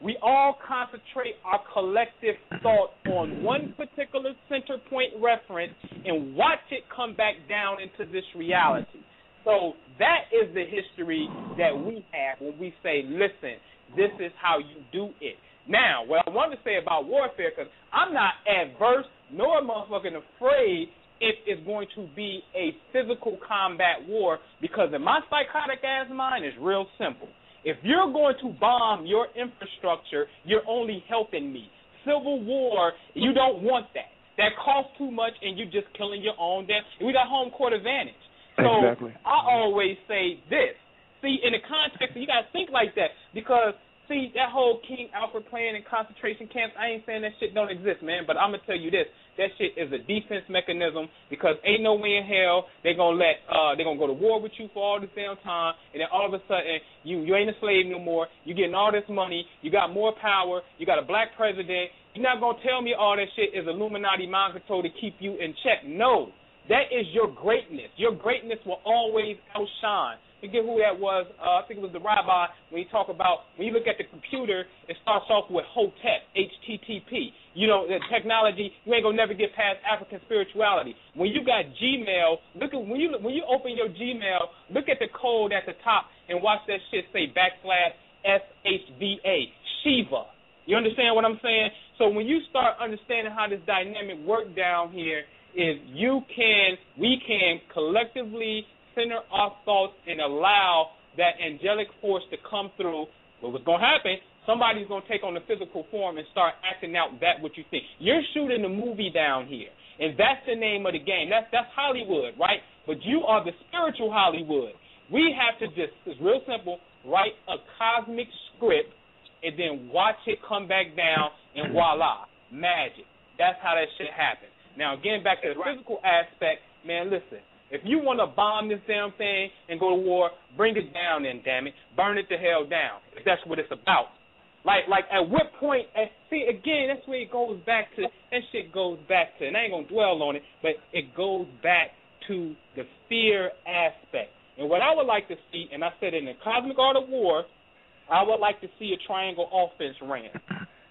We all concentrate our collective thought on one particular center point reference and watch it come back down into this reality. So that is the history that we have when we say, listen, this is how you do it. Now, what I want to say about warfare, because I'm not adverse nor motherfucking afraid if it's going to be a physical combat war, because in my psychotic ass mind, it's real simple. If you're going to bomb your infrastructure, you're only helping me. Civil war, you don't want that. That costs too much, and you're just killing your own damn. We got home court advantage. So Exactly. I always say this. See, in the context, you got to think like that because see that whole King Alfred plan and concentration camps. I ain't saying that shit don't exist, man. But I'm gonna tell you this: that shit is a defense mechanism because ain't no way in hell they gonna let uh they gonna go to war with you for all this damn time, and then all of a sudden you you ain't a slave no more. You getting all this money. You got more power. You got a black president. You're not gonna tell me all that shit is Illuminati mind control to keep you in check. No. That is your greatness. Your greatness will always outshine. Forget who that was. Uh, I think it was the rabbi when he talk about when you look at the computer, it starts off with Hotep, HTTP. You know, the technology. You ain't gonna never get past African spirituality. When you got Gmail, look at when you when you open your Gmail, look at the code at the top and watch that shit say backslash SHVA Shiva. You understand what I'm saying? So when you start understanding how this dynamic work down here, is you can, we can collectively center our thoughts and allow that angelic force to come through. But what's going to happen? Somebody's going to take on the physical form and start acting out that what you think. You're shooting a movie down here, and that's the name of the game. That's that's Hollywood, right? But you are the spiritual Hollywood. We have to just, it's real simple, write a cosmic script and then watch it come back down, and voila, magic. That's how that shit happens. Now, again, back to the physical aspect, man, listen. If you want to bomb this damn thing and go to war, bring it down then, damn it. Burn it to hell down. If that's what it's about. Like, like at what point? See, again, that's where it goes back to. That shit goes back to, and I ain't gonna dwell on it, but it goes back to the fear aspect. And what I would like to see, and I said in the Cosmic Art of War, I would like to see a triangle offense ran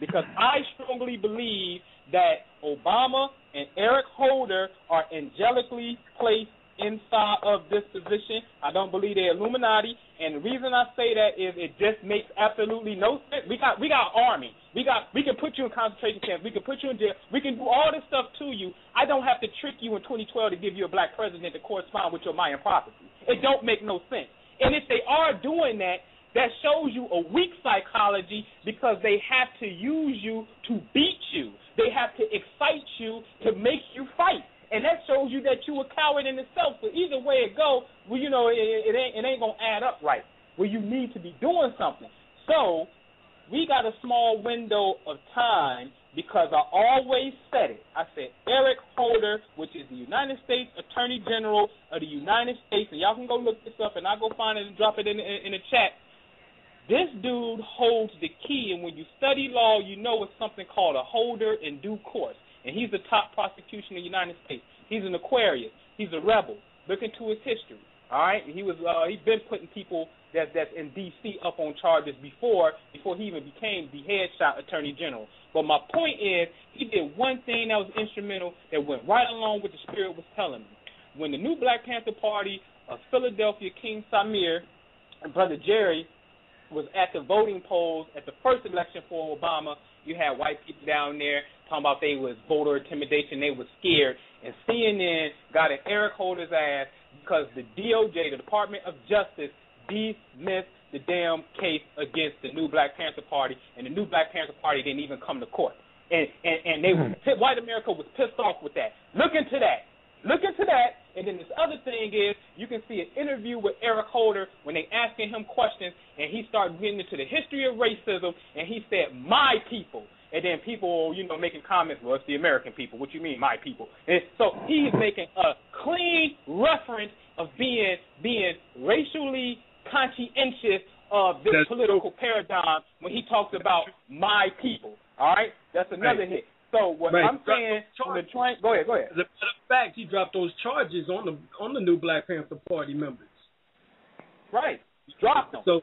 because I strongly believe that Obama and Eric Holder are angelically placed inside of this position. I don't believe they're Illuminati, and the reason I say that is it just makes absolutely no sense. We got we got army. We got we can put you in concentration camps. We can put you in jail. We can do all this stuff to you. I don't have to trick you in 2012 to give you a black president to correspond with your Mayan prophecy. It don't make no sense. And if they are doing that, that shows you a weak psychology because they have to use you to beat you. They have to excite you to make you fight. And that shows you that you a coward in itself. So either way it go, well, you know, it, it ain't it ain't gonna add up right. Where you need to be doing something. So we got a small window of time because I always said it. I said Eric Holder, which is the United States Attorney General of the United States, and y'all can go look this up, and I'll go find it and drop it in, in, in the chat. This dude holds the key, and when you study law, you know it's something called a holder in due course. And he's the top prosecution in the United States. He's an Aquarius. He's a rebel. Look into his history. All right, he was uh, he's been putting people that that's in D.C. up on charges before before he even became the headshot attorney general. But my point is, he did one thing that was instrumental that went right along with the spirit was telling me. When the new Black Panther Party of Philadelphia, King Samir and Brother Jerry was at the voting polls at the first election for Obama. You had white people down there talking about they was voter intimidation, they was scared, and CNN got an Eric Holder's ass because the DOJ, the Department of Justice, dismissed the damn case against the new Black Panther Party, and the new Black Panther Party didn't even come to court. And and, and they hmm. were white America was pissed off with that. Look into that. Look into that. And then this other thing is you can see an interview with Eric Holder when they asking him questions and he started getting into the history of racism and he said, My people. And then people, you know, making comments, well, it's the American people. What you mean, my people? And so he's making a clean reference of being being racially conscientious of this That's political true. paradigm when he talks about my people. All right, that's another right. hit. So what right. I'm saying, the train, go ahead, go ahead. As a matter of fact, he dropped those charges on the on the new Black Panther Party members. Right, he dropped them. So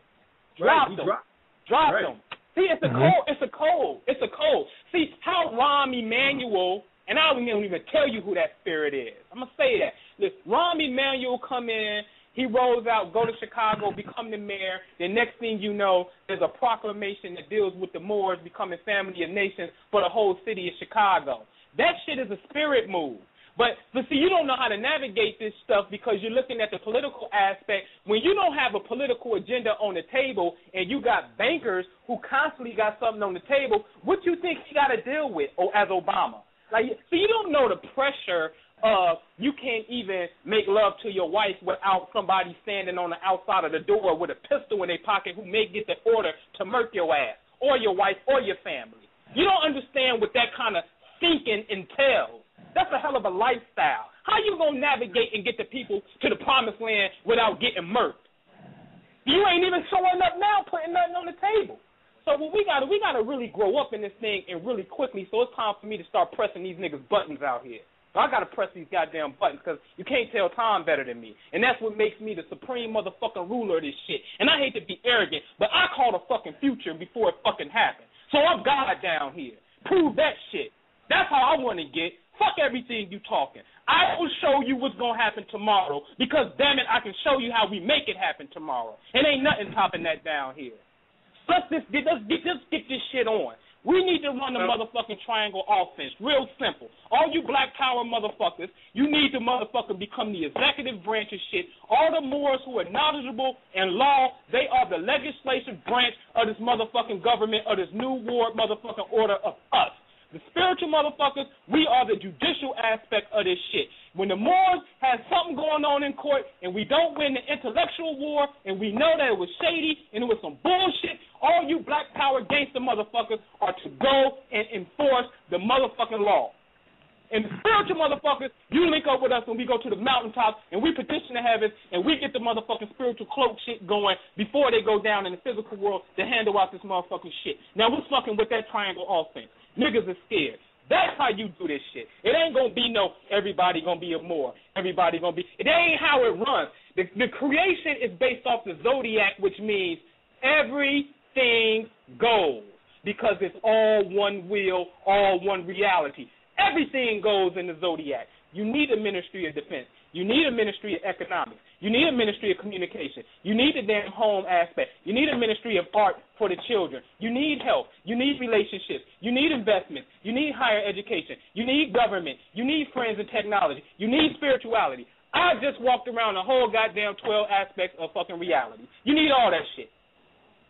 dropped right, them. Dropped, dropped right. them. See, it's a mm-hmm. code. It's a code. It's a code. See how Rahm Emanuel, and I don't even tell you who that spirit is. I'm gonna say that. Look, Rahm Emanuel come in he rolls out, go to Chicago, become the mayor. The next thing you know, there's a proclamation that deals with the Moors becoming family of nations for the whole city of Chicago. That shit is a spirit move. But but see, you don't know how to navigate this stuff because you're looking at the political aspect. When you don't have a political agenda on the table and you got bankers who constantly got something on the table, what you think he got to deal with? Oh, as Obama, like so you don't know the pressure uh, you can't even make love to your wife without somebody standing on the outside of the door with a pistol in their pocket who may get the order to murk your ass or your wife or your family. You don't understand what that kind of thinking entails. That's a hell of a lifestyle. How you gonna navigate and get the people to the promised land without getting murked? You ain't even showing up now, putting nothing on the table. So what we gotta we gotta really grow up in this thing and really quickly. So it's time for me to start pressing these niggas buttons out here. So I gotta press these goddamn buttons because you can't tell time better than me, and that's what makes me the supreme motherfucking ruler of this shit. And I hate to be arrogant, but I call the fucking future before it fucking happens. So I'm God down here. Prove that shit. That's how I want to get. Fuck everything you talking. I will show you what's gonna happen tomorrow because damn it, I can show you how we make it happen tomorrow. And ain't nothing topping that down here. Let's just get let's get let's get this shit on. We need to run the motherfucking triangle offense. Real simple. All you black power motherfuckers, you need to motherfucker become the executive branch of shit. All the Moors who are knowledgeable in law, they are the legislative branch of this motherfucking government, of this new world motherfucking order of us. The spiritual motherfuckers, we are the judicial aspect of this shit. When the Moors have something going on in court and we don't win the intellectual war and we know that it was shady and it was some bullshit, all you black power gangster motherfuckers are to go and enforce the motherfucking law. And spiritual motherfuckers, you link up with us when we go to the mountaintops and we petition the heavens and we get the motherfucking spiritual cloak shit going before they go down in the physical world to handle out this motherfucking shit. Now we're fucking with that triangle offense. Niggas are scared. That's how you do this shit. It ain't gonna be no everybody gonna be a Moor. Everybody gonna be. It ain't how it runs. The, the creation is based off the zodiac, which means everything goes because it's all one will, all one reality. Everything goes in the zodiac. You need a Ministry of Defense. You need a ministry of economics. You need a ministry of communication. You need the damn home aspect. You need a ministry of art for the children. You need health. You need relationships. You need investments. You need higher education. You need government. You need friends and technology. You need spirituality. I just walked around the whole goddamn 12 aspects of fucking reality. You need all that shit.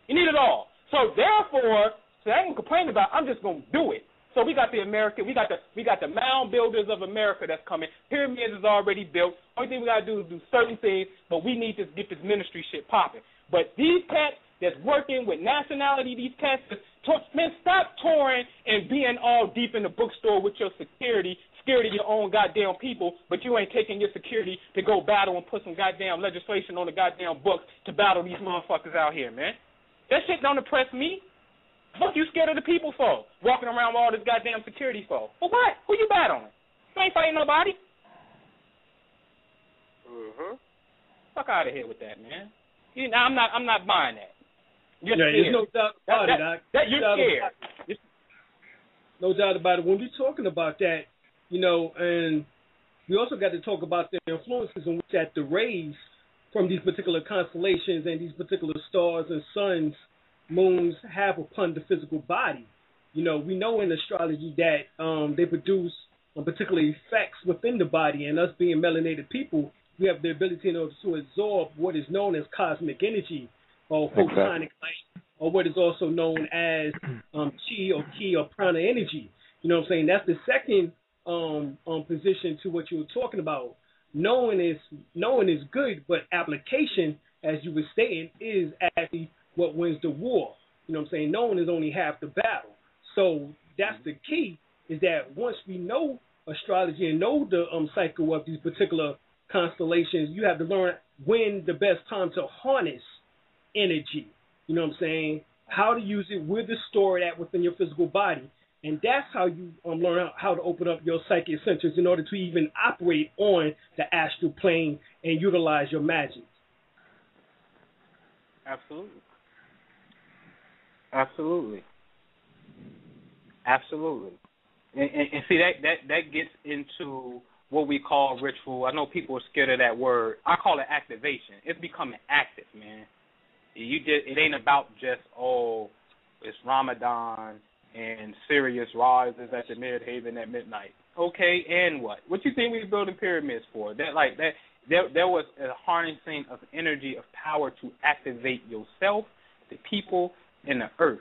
You need it all. So therefore, so I ain't complain about. I'm just gonna do it. So we got the American, we got the we got the mound builders of America that's coming. Pyramids is already built. Only thing we gotta do is do certain things, but we need to get this ministry shit popping. But these cats that's working with nationality, these cats, man, stop touring and being all deep in the bookstore with your security, scared of your own goddamn people, but you ain't taking your security to go battle and put some goddamn legislation on the goddamn books to battle these motherfuckers out here, man. That shit don't impress me. What you scared of the people for? Walking around with all this goddamn security for? For what? Who you battling? You ain't fighting nobody. Mhm. Fuck out of here with that, man. You, I'm not. I'm not buying that. You're yeah, scared. there's no doubt about that, it. I, that you're doubt scared. about it. No doubt about it. When we're talking about that, you know, and we also got to talk about the influences in which that the rays from these particular constellations and these particular stars and suns, moons have upon the physical body. You know, we know in astrology that um, they produce um, particular effects within the body, and us being melanated people, we have the ability in order to absorb what is known as cosmic energy or photonic light, or what is also known as um, chi or ki or prana energy. You know what I'm saying? That's the second um, um, position to what you were talking about. Knowing is knowing is good, but application, as you were saying, is actually what wins the war. You know what I'm saying? Knowing is only half the battle. So that's the key. Is that once we know astrology and know the um, cycle of these particular constellations, you have to learn when the best time to harness energy. You know what I'm saying? How to use it, where to store it at within your physical body. And that's how you um, learn how to open up your psychic centers in order to even operate on the astral plane and utilize your magic. Absolutely. Absolutely. Absolutely. And, and, and see that that that gets into what we call ritual. I know people are scared of that word. I call it activation. It's becoming active, man. You just it ain't about just oh, it's Ramadan and Sirius rises at the midheaven at midnight. Okay, and what? What you think we building pyramids for? That like that there there was a harnessing of energy of power to activate yourself, the people, and the earth.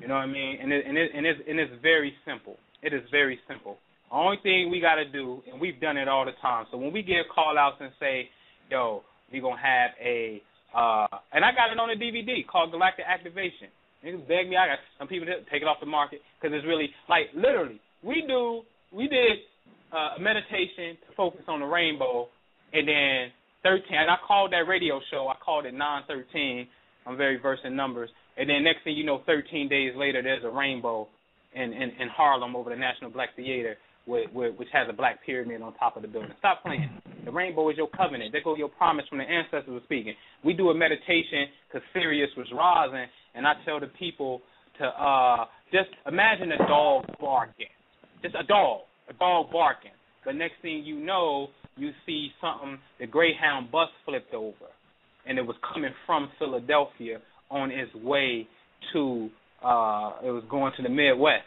You know what I mean? And it, and it, and it's and it's very simple. It is very simple. The only thing we got to do, and we've done it all the time. So when we get call outs and say, "Yo, we gonna have a," uh, and I got it on a DVD called Galactic Activation. Niggas beg me. I got some people that take it off the market because it's really like literally. We do. We did uh, a meditation to focus on the rainbow, and then thirteen. And I called that radio show. I called it nine thirteen. I'm very versed in numbers. And then next thing you know, 13 days later, there's a rainbow in in, in Harlem over the National Black Theater, with, with, which has a black pyramid on top of the building. Stop playing. The rainbow is your covenant. There goes your promise from the ancestors were speaking. We do a meditation because Sirius was rising, and I tell the people to uh just imagine a dog barking, just a dog, a dog barking. But next thing you know, you see something. The Greyhound bus flipped over, and it was coming from Philadelphia on its way to uh it was going to the Midwest.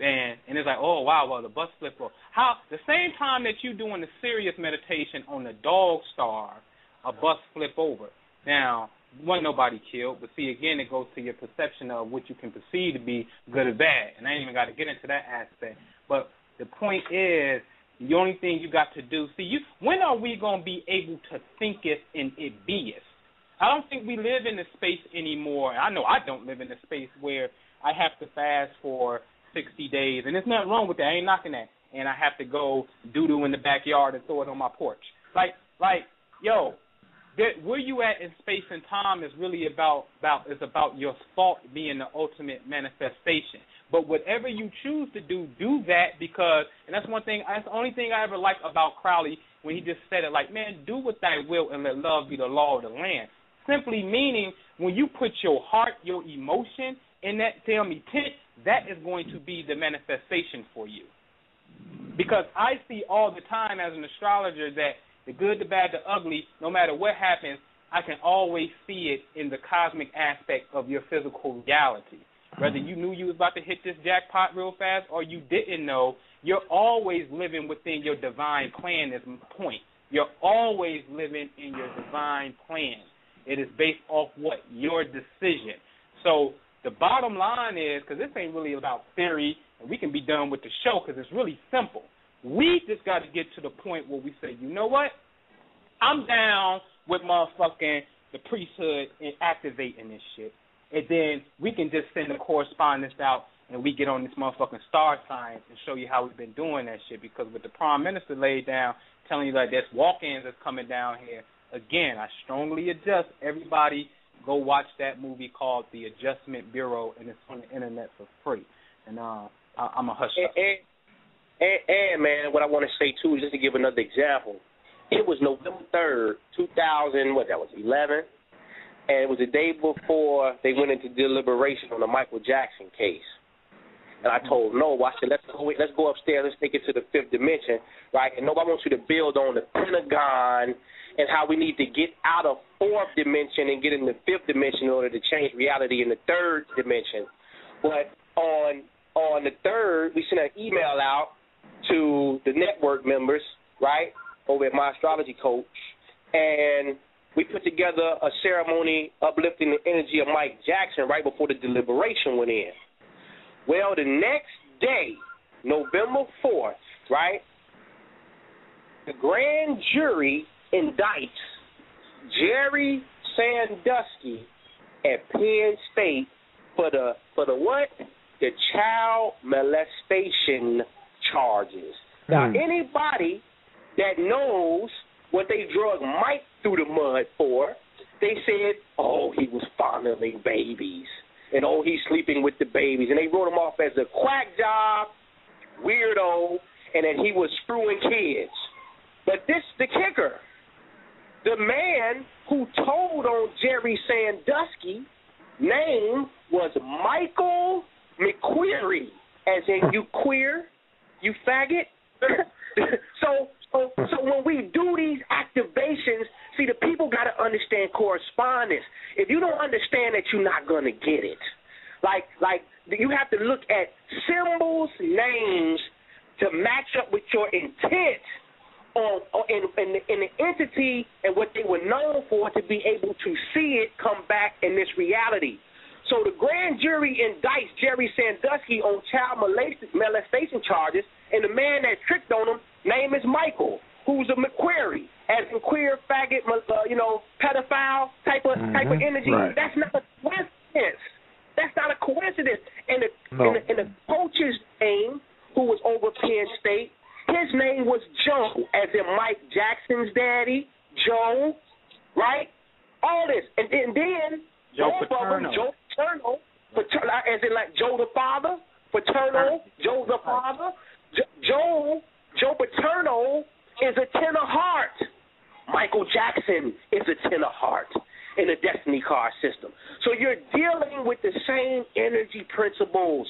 And and it's like, oh wow, well the bus flipped over. How the same time that you doing the Sirius meditation on the dog star, a bus flip over. Now, wasn't nobody killed, but see again it goes to your perception of what you can perceive to be good or bad. And I ain't even gotta get into that aspect. But the point is the only thing you got to do see you when are we gonna be able to think it and it be it? I don't think we live in the space anymore. I know I don't live in the space where I have to fast for 60 days, and there's nothing wrong with that. I ain't knocking that. And I have to go doo doo in the backyard and throw it on my porch. Like, like, yo, that where you at in space and time is really about about is about your thought being the ultimate manifestation. But whatever you choose to do, do that because, and that's one thing. That's the only thing I ever like about Crowley when he just said it. Like, man, do what thy will and let love be the law of the land simply meaning when you put your heart, your emotion in that tell me tent, that is going to be the manifestation for you. Because I see all the time as an astrologer that the good, the bad, the ugly, no matter what happens, I can always see it in the cosmic aspect of your physical reality. Whether mm-hmm. you knew you was about to hit this jackpot real fast or you didn't know, you're always living within your divine plan is my point. You're always living in your divine plan. It is based off what? Your decision. So the bottom line is, because this ain't really about theory, and we can be done with the show because it's really simple. We just got to get to the point where we say, you know what? I'm down with motherfucking the priesthood and activating this shit. And then we can just send the correspondence out and we get on this motherfucking star science and show you how we've been doing that shit. Because with the prime minister laid down, telling you like there's walk-ins that's coming down here. Again, I strongly adjust everybody go watch that movie called The Adjustment Bureau, and it's on the internet for free. And uh, I, I'm a hush. And, and, and, and man, what I want to say too is just to give another example. It was November third, two thousand. What that was, eleven, and it was the day before they went into deliberation on the Michael Jackson case. And I told no, I said let's go let's go upstairs, let's take it to the fifth dimension, right? And nobody wants you to build on the Pentagon and how we need to get out of fourth dimension and get in the fifth dimension in order to change reality in the third dimension. But on on the third, we sent an email out to the network members, right, over at my astrology coach, and we put together a ceremony uplifting the energy of Mike Jackson right before the deliberation went in. Well, the next day, November 4th, right, the grand jury indicts Jerry Sandusky at Penn State for the for the what? The child molestation charges. Now, Hmm. anybody that knows what they drug Mike through the mud for, they said, "Oh, he was fondling babies." And oh, he's sleeping with the babies, and they wrote him off as a quack job, weirdo, and that he was screwing kids. But this the kicker. The man who told on Jerry Sandusky name was Michael McQueary, as in you queer, you faggot. so, so, so when we do these activations, see the people got to understand correspondence. If you don't understand that, you're not gonna get it. Like, like you have to look at symbols, names to match up with your intent on, on in, in, the, in the entity and what they were known for to be able to see it come back in this reality. So the grand jury indicts Jerry Sandusky on child molestation, charges, and the man that tricked on him name is Michael, who's a McQuarrie, as in queer, faggot, uh, you know, pedophile type of type of Mhm, energy. right. That's not a coincidence. That's not a coincidence. And the, No. and the, and the coach's name, who was over Penn State, his name was Joe, as in Mike Jackson's daddy, Joe, right? All this, and then, then Joe both of them, Paterno. Joe Paterno, Paterno, uh, as in like Joe the father, Paterno, Joe the father, Jo- Joe, Joe Paterno is a ten of heart. Michael Jackson is a ten of heart in the Destiny card system. So you're dealing with the same energy principles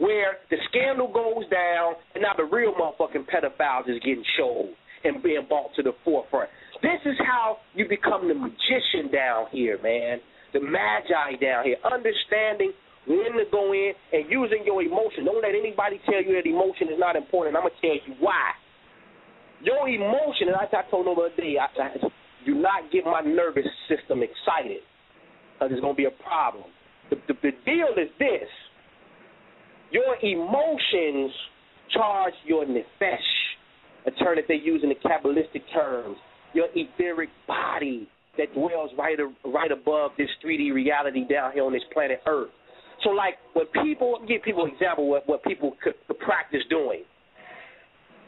where the scandal goes down and now the real motherfucking pedophiles is getting showed and being brought to the forefront. This is how you become the magician down here, man. The magi down here. Understanding when to go in and using your emotion. Don't let anybody tell you that emotion is not important. I'm to tell you why. Your emotion, and like I told them the other day, I, I, do not get my nervous system excited because it's going to be a problem. The, the, the deal is this your emotions charge your nefesh, a term that they use in the Kabbalistic terms, your etheric body that dwells right, right above this 3D reality down here on this planet Earth. So, like, when people, give people an example what, what people could, could practice doing.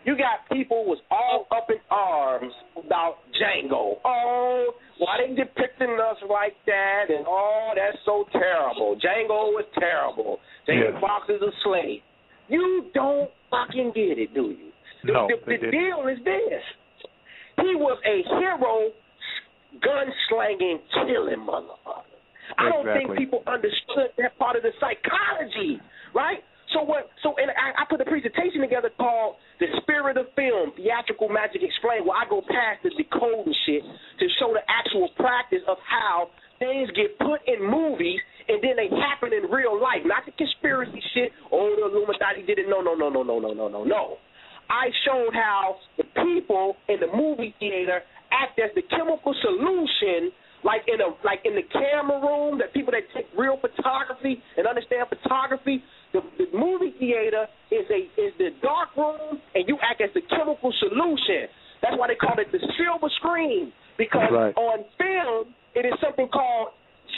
You got people was all up in arms about Django. Oh, why they depicting us like that? And oh, that's so terrible. Django was terrible. Jamie Yeah. Foxx is a slave. You don't fucking get it, do you? The, No, the, the deal is this: he was a hero, gunslinging, killing motherfucker. I don't think people understood that part of the psychology, right? So what? So and I, I put a presentation together called "The Spirit of Film: Theatrical Magic Explained, where I go past the decoding shit to show the actual practice of how things get put in movies and then they happen in real life. Not the conspiracy shit, oh, the Illuminati did it. No, no, no, no, no, no, no, no, no. I showed how the people in the movie theater act as the chemical solution like in a like in the camera room that people that take real photography and understand photography the, the movie theater is a is the dark room, and you act as the chemical solution. That's why they call it the silver screen because right. on film it is something called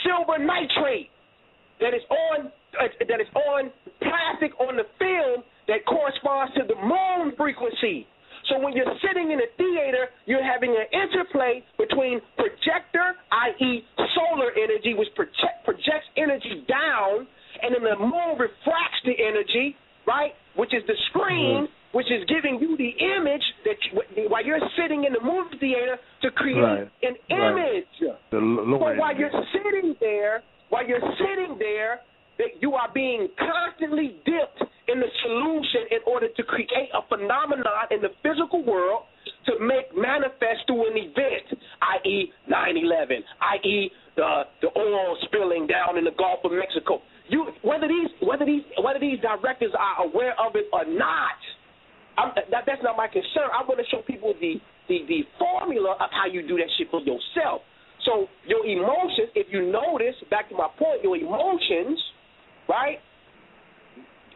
silver nitrate that is on uh, that is on plastic on the film that corresponds to the moon frequency. So when you're sitting in a theater, you're having an interplay between projector, i.e., solar energy, which project, projects energy down, and then the moon refracts the energy, right? Which is the screen, mm-hmm. Which is giving you the image that you, while you're sitting in the movie theater to create right. an image. Right. The but while you're sitting there, while you're sitting there, that you are being constantly dipped in the solution in order to create a phenomenon in the physical world to make manifest through an event, i.e., 9/11, i.e., the the oil spilling down in the Gulf of Mexico you whether these whether these whether these directors are aware of it or not, I'm, that, that's not my concern. I want to show people the, the the formula of how you do that shit for yourself. So your emotions, if you notice, back to my point, your emotions, right?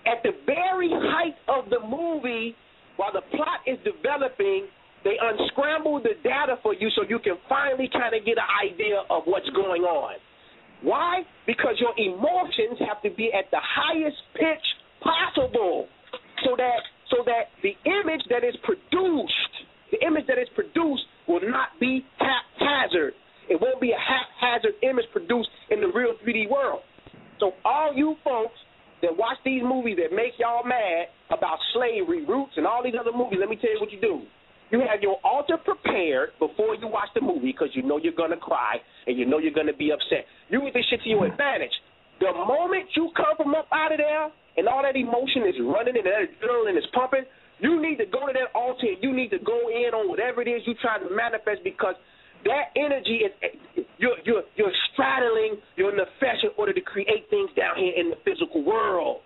At the very height of the movie, while the plot is developing, they unscramble the data for you so you can finally kind of get an idea of what's going on. Why? Because your emotions have to be at the highest pitch possible so that so that the image that is produced, the image that is produced will not be haphazard. It won't be a haphazard image produced in the real 3D world. So all you folks that watch these movies that make y'all mad about slavery, roots, and all these other movies, let me tell you what you do. You have your altar prepared before you watch the movie because you know you're going to cry and you know you're going to be upset. You get this shit to your advantage. The moment you come from up out of there and all that emotion is running and that adrenaline is pumping, you need to go to that altar and you need to go in on whatever it is you're trying to manifest because that energy is you're you're you're straddling your nefesh in order to create things down here in the physical world.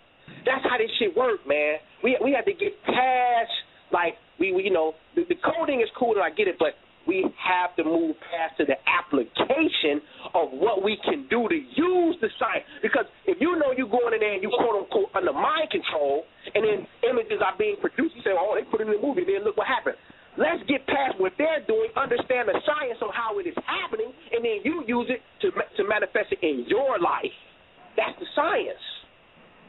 That's how this shit work, man. We we have to get past like we, we you know the, the coding is cool and I get it, but we have to move past to the application of what we can do to use the science. Because if you know you're going in there and you quote unquote under mind control, and then images are being produced, you say, oh, they put it in the movie, then look what happened. Let's get past what they're doing, understand the science of how it is happening, and then you use it to to manifest it in your life. That's the science.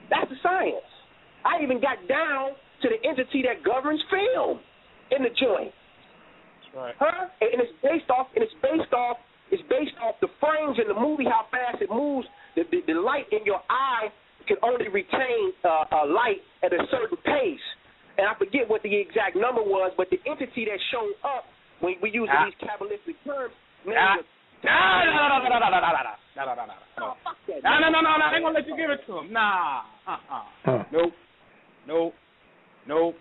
That's the science. I even got down to the entity that governs film in the joint. Right. Huh? And it's based off and it's based off it's based off the frames in the movie, how fast it moves. The, the, the light in your eye can only retain uh, a light at a certain pace. And I forget what the exact number was, but the entity that showed up when we use ah. these cabalistic terms. Ah. No, no, no, no, no, no, no, no, no, no, no, no, no, no. No, no, no, no, no. They gonna let you give it to them. Nah. Uh-uh. Huh. Nope. Nope. Nope.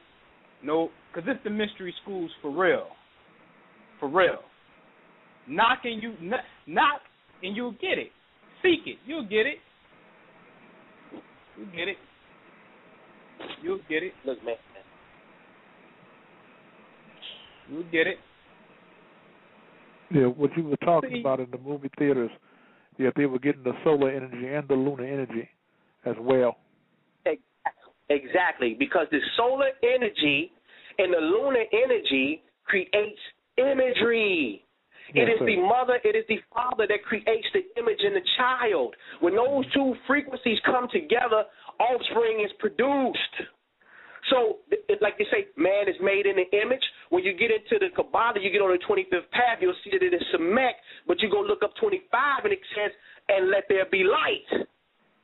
Nope. Because it's the mystery schools for real. For real. Knock and you knock and you'll get it. Seek it. You'll get it. You'll get it. You'll get it. Look, man. You'll get it. Yeah, what you were talking See? about in the movie theaters, yeah, they were getting the solar energy and the lunar energy as well. Exactly, because the solar energy and the lunar energy creates imagery. Yes, it is sir. the mother, it is the father that creates the image in the child. When those two frequencies come together, offspring is produced. So, like they say, man is made in the image. When you get into the Kabbalah, you get on the 25th path, you'll see that it is Samekh, but you go look up 25 and it says, and let there be light.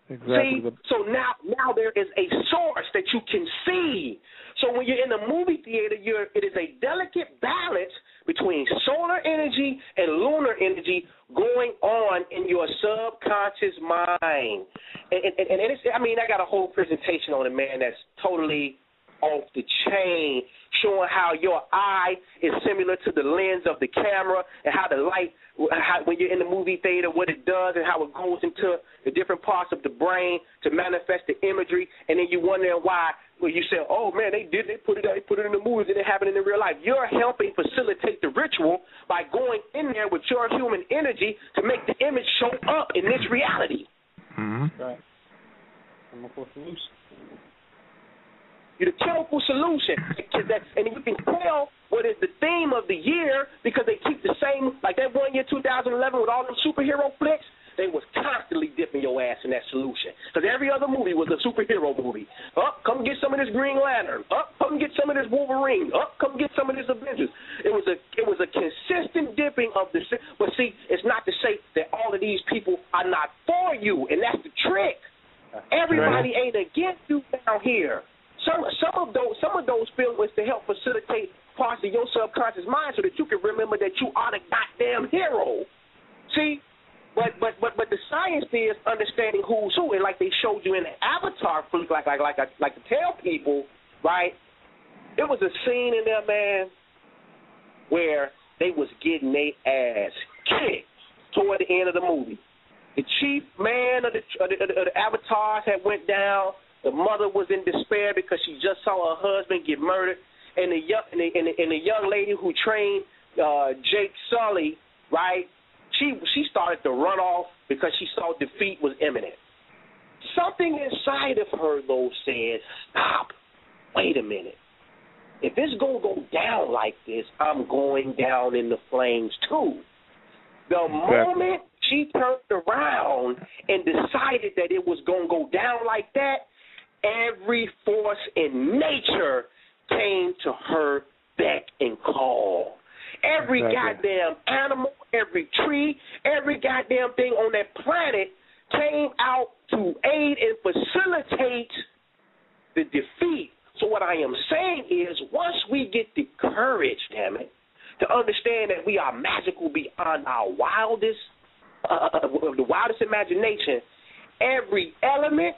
Exactly. See, so now now there is a source that you can see. So when you're in the movie theater, you're it is a delicate balance between solar energy and lunar energy going on in your subconscious mind. And, and, and it's, I mean, I got a whole presentation on it, man. That's totally off the chain, showing how your eye is similar to the lens of the camera and how the light, how, when you're in the movie theater, what it does and how it goes into the different parts of the brain to manifest the imagery, and then you wonder why. Well, you say, "Oh man, they did. They put it. They put it in the movies, and it happened in real life." You're helping facilitate the ritual by going in there with your human energy to make the image show up in this reality. Mm-hmm. Right. Chemical solution. You're the chemical solution. And you can tell what is the theme of the year because they keep the same, like that one year, 2011, with all them superhero flicks. They was constantly dipping your ass in that solution because every other movie was a superhero movie. Up, come get some of this Green Lantern. Up, come get some of this Wolverine. Up, come get some of this Avengers. It was a it was a consistent dipping of the. But see, it's not to say that all of these people are not for you, and that's the trick. Everybody ain't against you down here. Some some of those some of those films to help facilitate parts of your subconscious mind so that you can remember that you are the goddamn hero. See, but but but but the science is understanding who's who, and like they showed you in the Avatar flick, like like like like, like to tell people, right? It was a scene in there, man, where they was getting their ass kicked toward the end of the movie. The chief man of the, of the, of the avatars had went down. The mother was in despair because she just saw her husband get murdered, and the young and the, and the, and the young lady who trained uh, Jake Sully, right? She she started to run off because she saw defeat was imminent. Something inside of her though said, "Stop! Wait a minute. If it's gonna go down like this, I'm going down in the flames too." The moment she turned around and decided that it was going to go down like that, every force in nature came to her beck and call. Every Exactly. goddamn animal, every tree, every goddamn thing on that planet came out to aid and facilitate the defeat. So what I am saying is, once we get the courage, damn it, to understand that we are magical beyond our wildest, uh, the wildest imagination, every element,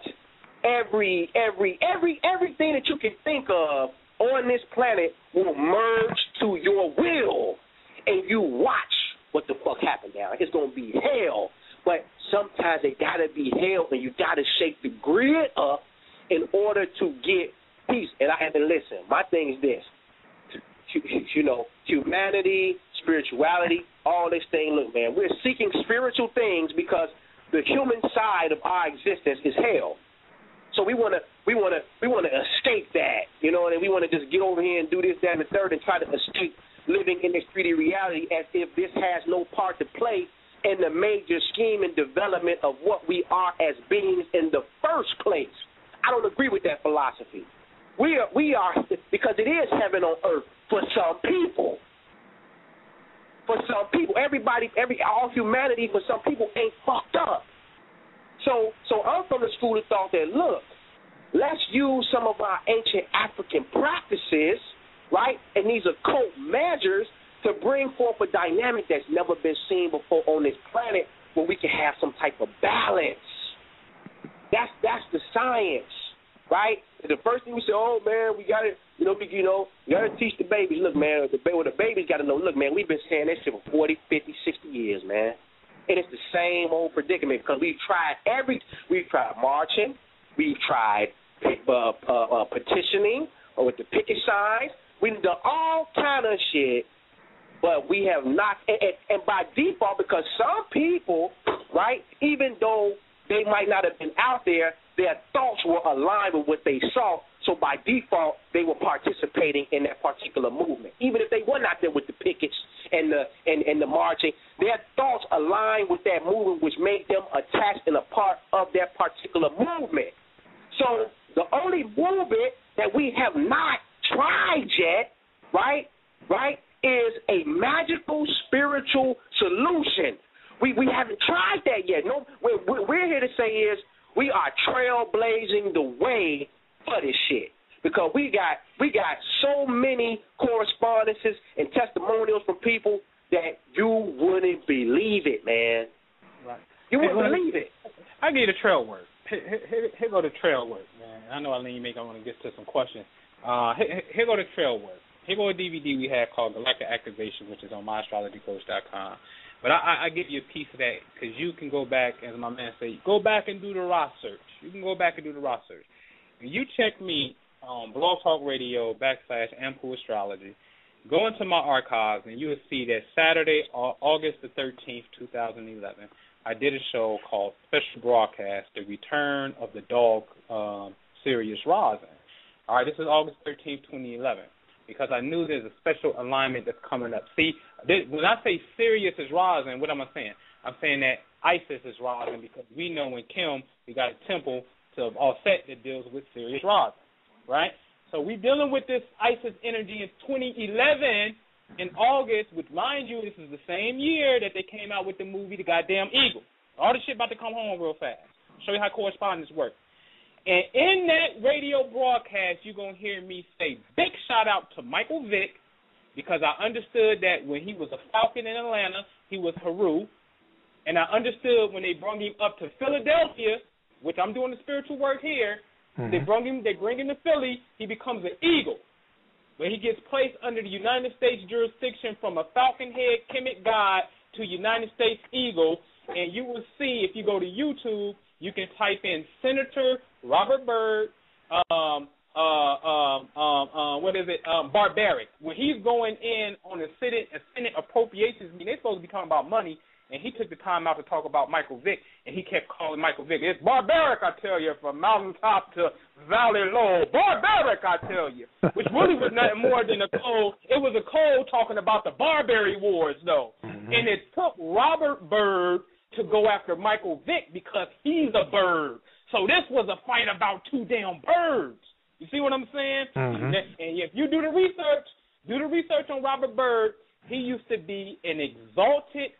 every every every everything that you can think of on this planet will merge to your will, and you watch what the fuck happened down. It's gonna be hell, but sometimes it gotta be hell, and you gotta shake the grid up in order to get peace. And I had to listen. My thing is this you know, humanity, spirituality, all this thing. Look, man, we're seeking spiritual things because the human side of our existence is hell. So we want to, we want to, we want to escape that, you know, and we want to just get over here and do this, that, and the third, and try to escape living in this 3D reality as if this has no part to play in the major scheme and development of what we are as beings in the first place. I don't agree with that philosophy. We are, we are, because it is heaven on earth for some people. For some people, everybody, every all humanity, for some people, ain't fucked up. So, so I'm from the school of thought that look, let's use some of our ancient African practices, right, and these occult measures to bring forth a dynamic that's never been seen before on this planet, where we can have some type of balance. That's that's the science, right? The first thing we say, oh man, we got to, you know, you know, you got to teach the babies. Look, man, the well, the babies got to know. Look, man, we've been saying that shit for 40, 50, 60 years, man, and it's the same old predicament because we've tried every, we've tried marching, we've tried uh, uh, uh, petitioning or with the picket signs, we've done all kind of shit but we have not, and, and, and by default, because some people, right, even though they might not have been out there, their thoughts were aligned with what they saw. So by default, they were participating in that particular movement, even if they were not there with the pickets and the and, and the marching. Their thoughts aligned with that movement, which made them attached and a part of that particular movement. So the only movement that we have not tried yet, right, right, is a magical spiritual solution. We we haven't tried that yet. No, what what we're here to say is we are trailblazing the way for this shit because we got we got so many correspondences and testimonials from people that you wouldn't believe it, man. Right. You Hey, wouldn't well, believe it. I give you the trail work. Here, here, here go the trail work, man. I know Eileen you may want to get to some questions. Uh, here, here go the trail work. here go a DVD we had called Galactic Activation, which is on myastrologycoach.com. But I, I, I give you a piece of that because you can go back, as my man say, go back and do the raw search. You can go back and do the raw search. You check me on Blog Talk Radio backslash Anpu Astrology. Go into my archives and you will see that Saturday, August the 13th, 2011, I did a show called Special Broadcast, The Return of the Dog um, Sirius Rosin. All right, this is August 13th, 2011 because I knew there's a special alignment that's coming up. See, when I say Sirius is rising, what am I saying? I'm saying that Isis is rising because we know in Kim we got a temple to offset that deals with Sirius rising, right? So we're dealing with this Isis energy in 2011 in August, which mind you, this is the same year that they came out with the movie The Goddamn Eagle. All this shit about to come home real fast. Show you how correspondence works. And in that radio broadcast, you're going to hear me say big shout out to Michael Vick because I understood that when he was a Falcon in Atlanta, he was Heru. And I understood when they brought him up to Philadelphia, which I'm doing the spiritual work here, mm-hmm. they bring him they bring him to Philly, he becomes an eagle. Where he gets placed under the United States jurisdiction from a falcon head Kemet god to United States eagle. And you will see if you go to YouTube, you can type in Senator Robert Byrd, um, uh, um, um, uh, what is it, um, barbaric. When he's going in on the Senate, a Senate appropriations meeting, they're supposed to be talking about money, and he took the time out to talk about Michael Vick, and he kept calling Michael Vick. It's barbaric, I tell you, from mountaintop to valley low. Barbaric, I tell you. Which really was nothing more than a code. It was a code talking about the Barbary Wars, though. Mm-hmm. And it took Robert Byrd to go after Michael Vick because he's a bird. So this was a fight about two damn birds. You see what I'm saying? Mm-hmm. And if you do the research, do the research on Robert Byrd. He used to be an exalted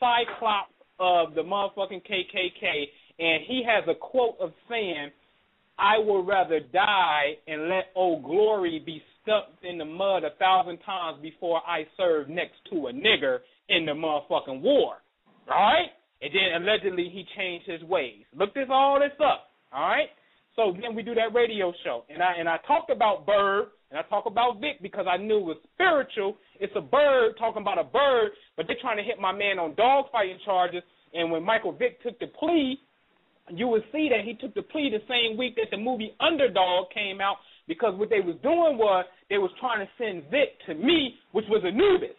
cyclops of the motherfucking KKK, and he has a quote of saying, "I would rather die and let old glory be stuck in the mud a thousand times before I serve next to a nigger in the motherfucking war." All right? And then allegedly he changed his ways. Look this all this up. All right. So then we do that radio show, and I and I talked about Byrd and I talk about Vick because I knew it was spiritual. It's a bird talking about a bird, but they're trying to hit my man on dog fighting charges. And when Michael Vick took the plea, you would see that he took the plea the same week that the movie Underdog came out because what they was doing was they was trying to send Vick to me, which was Anubis.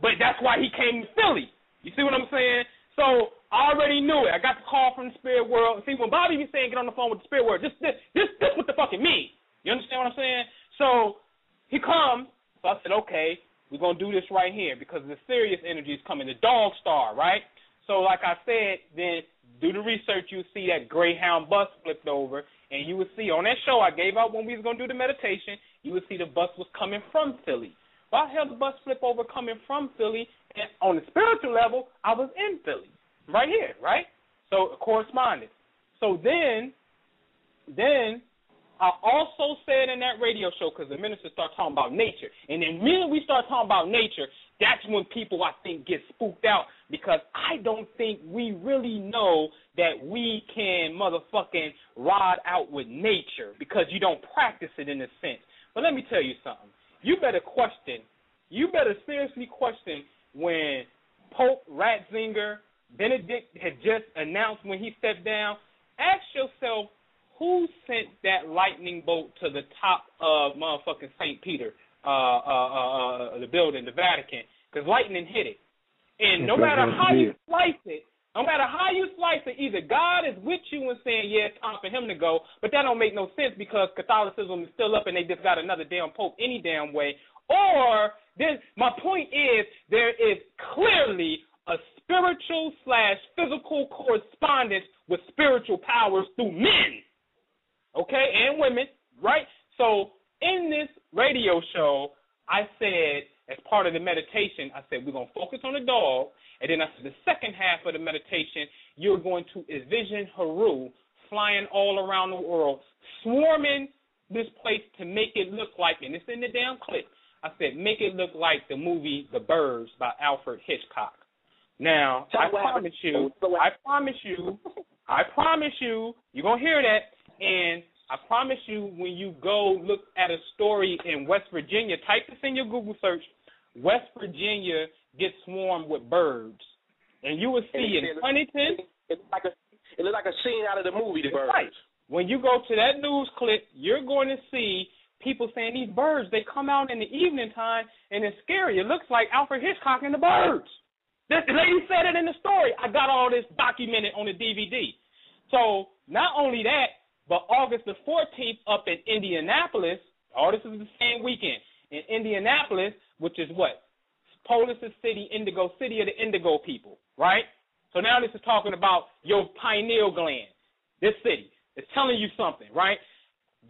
But that's why he came to Philly. You see what I'm saying? So I already knew it. I got the call from the spirit world. See, when Bobby be saying get on the phone with the spirit world, this this this this what the fucking mean. You understand what I'm saying? So he comes. So I said, okay, we're gonna do this right here because the Sirius energy is coming. The dog star, right? So like I said, then do the research. You see that Greyhound bus flipped over, and you would see on that show I gave out when we was gonna do the meditation. You would see the bus was coming from Philly. Why the hell the bus flip over coming from Philly and on the spiritual level, I was in Philly, right here, right? So correspondence. So then, then I also said in that radio show because the minister started talking about nature, and then when we start talking about nature, that's when people I think get spooked out because I don't think we really know that we can motherfucking ride out with nature because you don't practice it in a sense. But let me tell you something. You better question. You better seriously question when Pope Ratzinger Benedict had just announced when he stepped down, ask yourself who sent that lightning bolt to the top of motherfucking St. Peter, uh, uh, uh, uh, the building, the Vatican, because lightning hit it. And no matter how you slice it, no matter how you slice it, either God is with you and saying, yeah, it's time for him to go, but that don't make no sense because Catholicism is still up and they just got another damn pope any damn way, or this, my point is there is clearly a spiritual slash physical correspondence with spiritual powers through men, okay, and women, right? So in this radio show, I said as part of the meditation, I said we're gonna focus on the dog, and then I said the second half of the meditation, you're going to envision Heru flying all around the world, swarming this place to make it look like, and it's in the damn clip, I said, make it look like the movie The Birds by Alfred Hitchcock. Now, I promise you, I promise you, I promise you, you're gonna hear that. And I promise you, when you go look at a story in West Virginia, type this in your Google search. West Virginia gets swarmed with birds, and you will see in Huntington. It looks like a it looks like a scene out of the movie, The Birds. Right. When you go to that news clip, you're going to see people saying these birds they come out in the evening time and it's scary. It looks like Alfred Hitchcock and the birds. This lady said it in the story. I got all this documented on the DVD. So not only that, but August the 14th up in Indianapolis, all this is the same weekend in Indianapolis, which is what Polis City, Indigo City of the Indigo people, right? So now this is talking about your pineal gland, this city. It's telling you something, right?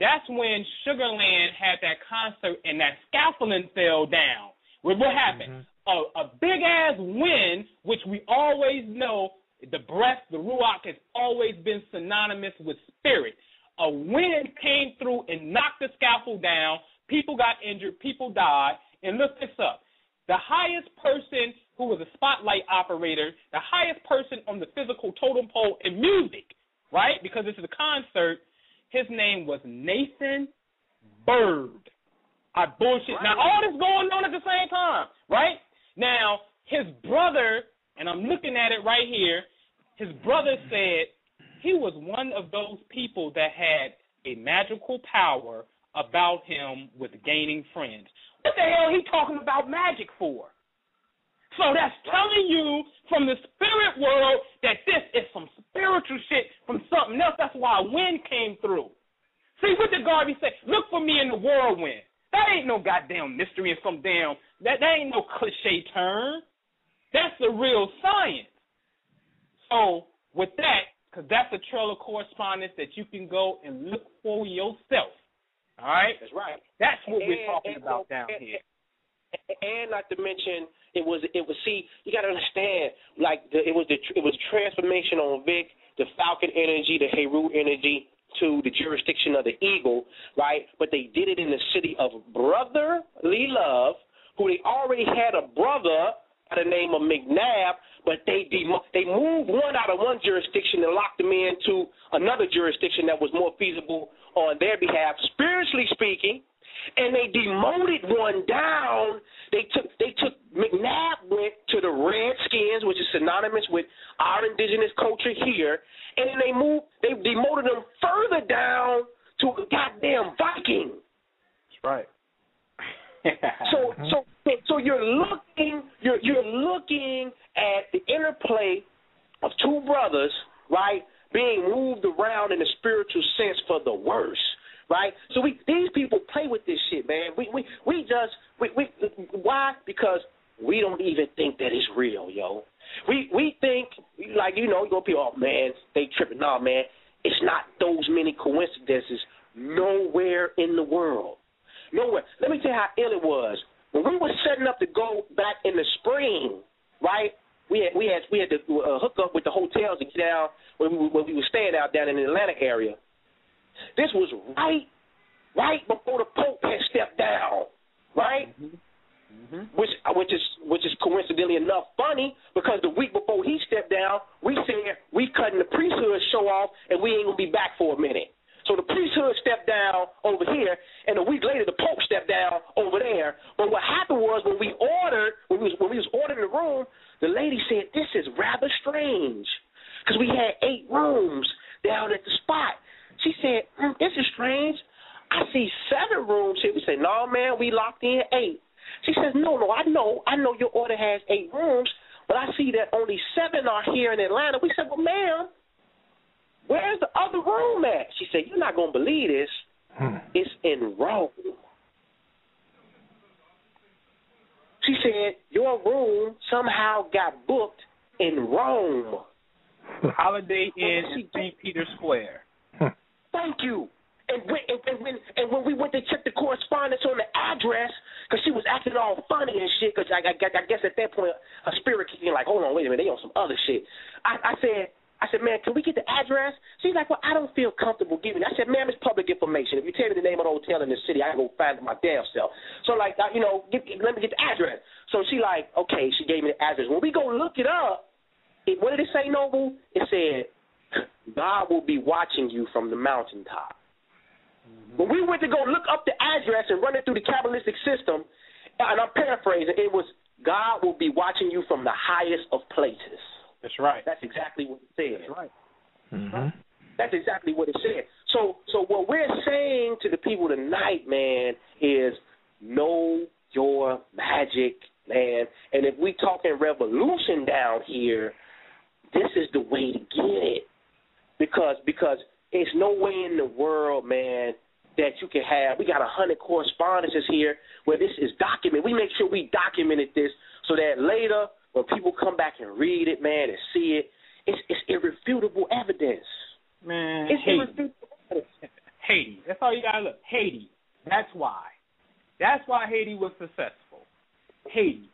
That's when Sugarland had that concert and that scaffolding fell down. What happened? Mm-hmm. A, a big ass wind, which we always know the breath, the ruach has always been synonymous with spirit. A wind came through and knocked the scaffold down. People got injured. People died. And look this up. The highest person who was a spotlight operator, the highest person on the physical totem pole in music, right? Because this is a concert. His name was Nathan Byrd. I bullshit. Right. Now all this going on at the same time, right? Now his brother, and I'm looking at it right here. His brother said he was one of those people that had a magical power about him with gaining friends. What the hell he talking about magic for? So that's telling you from the spirit world that this is some spiritual shit from something else. That's why wind came through. See what did Garvey say? Look for me in the whirlwind. That ain't no goddamn mystery and some damn that that ain't no cliche term. That's the real science. So with that, because that's a trail of correspondence that you can go and look for yourself. All right, that's right. That's what and, we're talking about down and, here. And not to mention, it was it was see you got to understand like the, it was the it was transformation on Vick, the Falcon energy, the Heru energy to the jurisdiction of the Eagle, right? But they did it in the city of Brotherly Love, who they already had a brother by the name of McNabb, but they dem- they moved one out of one jurisdiction and locked them into another jurisdiction that was more feasible on their behalf, spiritually speaking, and they demoted one down. They took they took McNabb went to the Redskins, which is synonymous with our indigenous culture here, and then they moved they demoted them further down to a goddamn Viking. That's right. so so so you're looking you're you're looking at the interplay of two brothers, right, being moved around in a spiritual sense for the worse right? So we these people play with this shit, man. We we we just we we why? Because we don't even think that it's real, yo. We we think like you know, you go people, oh man, they tripping. Nah, man, it's not those many coincidences nowhere in the world. Nowhere. Let me tell you how ill it was. When we were setting up to go back in the spring, right? We had we had we had to uh, hook up with the hotels and get down when we when we were staying out down in the Atlanta area. This was right, right before the Pope had stepped down, right? Mm-hmm. Mm-hmm. Which, which is, which is coincidentally enough funny because the week before he stepped down, we said we cutting the priesthood show off and we ain't gonna be back for a minute. So the priesthood stepped down over here, and a week later the Pope stepped down over there. But what happened was when we ordered, when we was when we was ordering the room, the lady said this is rather strange because we had eight rooms down at the spot. She said, mm, This is strange. I see seven rooms here. We said, No, man, we locked in eight. She says, No, no, I know. I know your order has eight rooms, but I see that only seven are here in Atlanta. We said, Well, ma'am, where's the other room at? She said, You're not going to believe this. Hmm. It's in Rome. She said, Your room somehow got booked in Rome. Holiday Inn St. Peter Square. Thank you. And when, and, and when and when we went to check the correspondence on the address, because she was acting all funny and shit, because I, I, I guess at that point her spirit kicked in like, hold on, wait a minute, they on some other shit. I, I said, I said, man, can we get the address? She's like, well, I don't feel comfortable giving. It. I said, ma'am, it's public information. If you tell me the name of the hotel in the city, I go find it my damn self. So like, uh, you know, get, let me get the address. So she like, okay, she gave me the address. When we go look it up, it, what did it say, Noble? It said God will be watching you from the mountaintop. Mm-hmm. When we went to go look up the address and run it through the Kabbalistic system, and I'm paraphrasing, it was God will be watching you from the highest of places. That's right. That's exactly what it said. That's right. Mm-hmm. That's exactly what it said. So, so what we're saying to the people tonight, man, is know your magic, man. And if we talking revolution down here, this is the way to get it. Because because it's no way in the world, man, that you can have. We got a hundred correspondences here where this is documented. We make sure we documented this so that later when people come back and read it, man, and see it, it's, it's irrefutable evidence. Man, It's Haiti. irrefutable evidence. Haiti. That's all you gotta look. Haiti. That's why. That's why Haiti was successful. Haiti.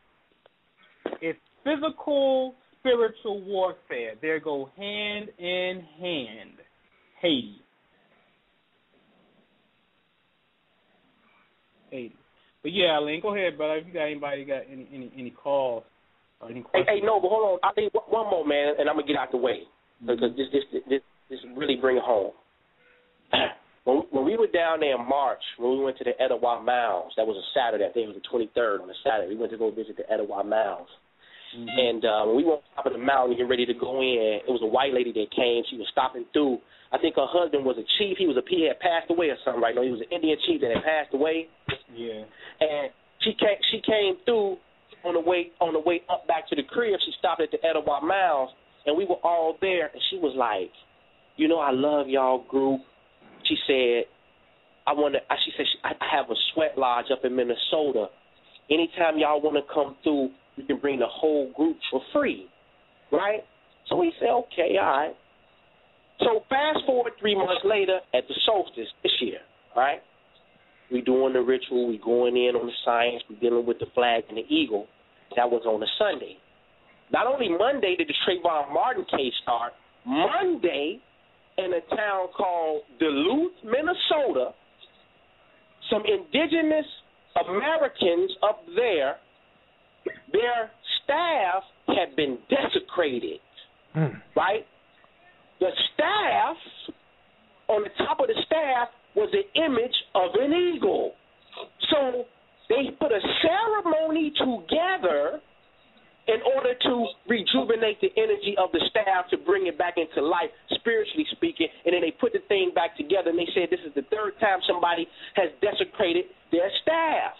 It's physical, spiritual warfare. They go hand in hand. Haiti. Haiti. But yeah, Alim, go ahead, brother. If you got anybody got any any any calls any Hey, questions. hey, no, but hold on. I think one more, man, and I'm gonna get out the way because this this this this really bring it home. When when we were down there in March, when we went to the Etowah Mounds, that was a Saturday. I think it was the 23rd on a Saturday. We went to go visit the Etowah Mounds. And uh, when we were on top of the mountain, getting ready to go in, it was a white lady that came. She was stopping through. I think her husband was a chief. He was a he had passed away or something, right? No, he was an Indian chief that had passed away. Yeah. and she came she came through on the way on the way up back to the crib. She stopped at the Etowah Mounds, and we were all there. And she was like, "You know, I love y'all group." She said, "I want to." She said, "I have a sweat lodge up in Minnesota. Anytime y'all want to come through, you can bring the whole group for free, right?" So we said, "Okay, all right." So fast forward three months later at the solstice this year, right? We doing the ritual. We going in on the science. We dealing with the flag and the eagle. That was on a Sunday. Not only Monday did the Trayvon Martin case start. Monday, in a town called Duluth, Minnesota, some indigenous Americans up there, their staff had been desecrated. Mm. Right? The staff, on the top of the staff, was the image of an eagle. So they put a ceremony together in order to rejuvenate the energy of the staff to bring it back into life, spiritually speaking. And then they put the thing back together and they said this is the third time somebody has desecrated their staff.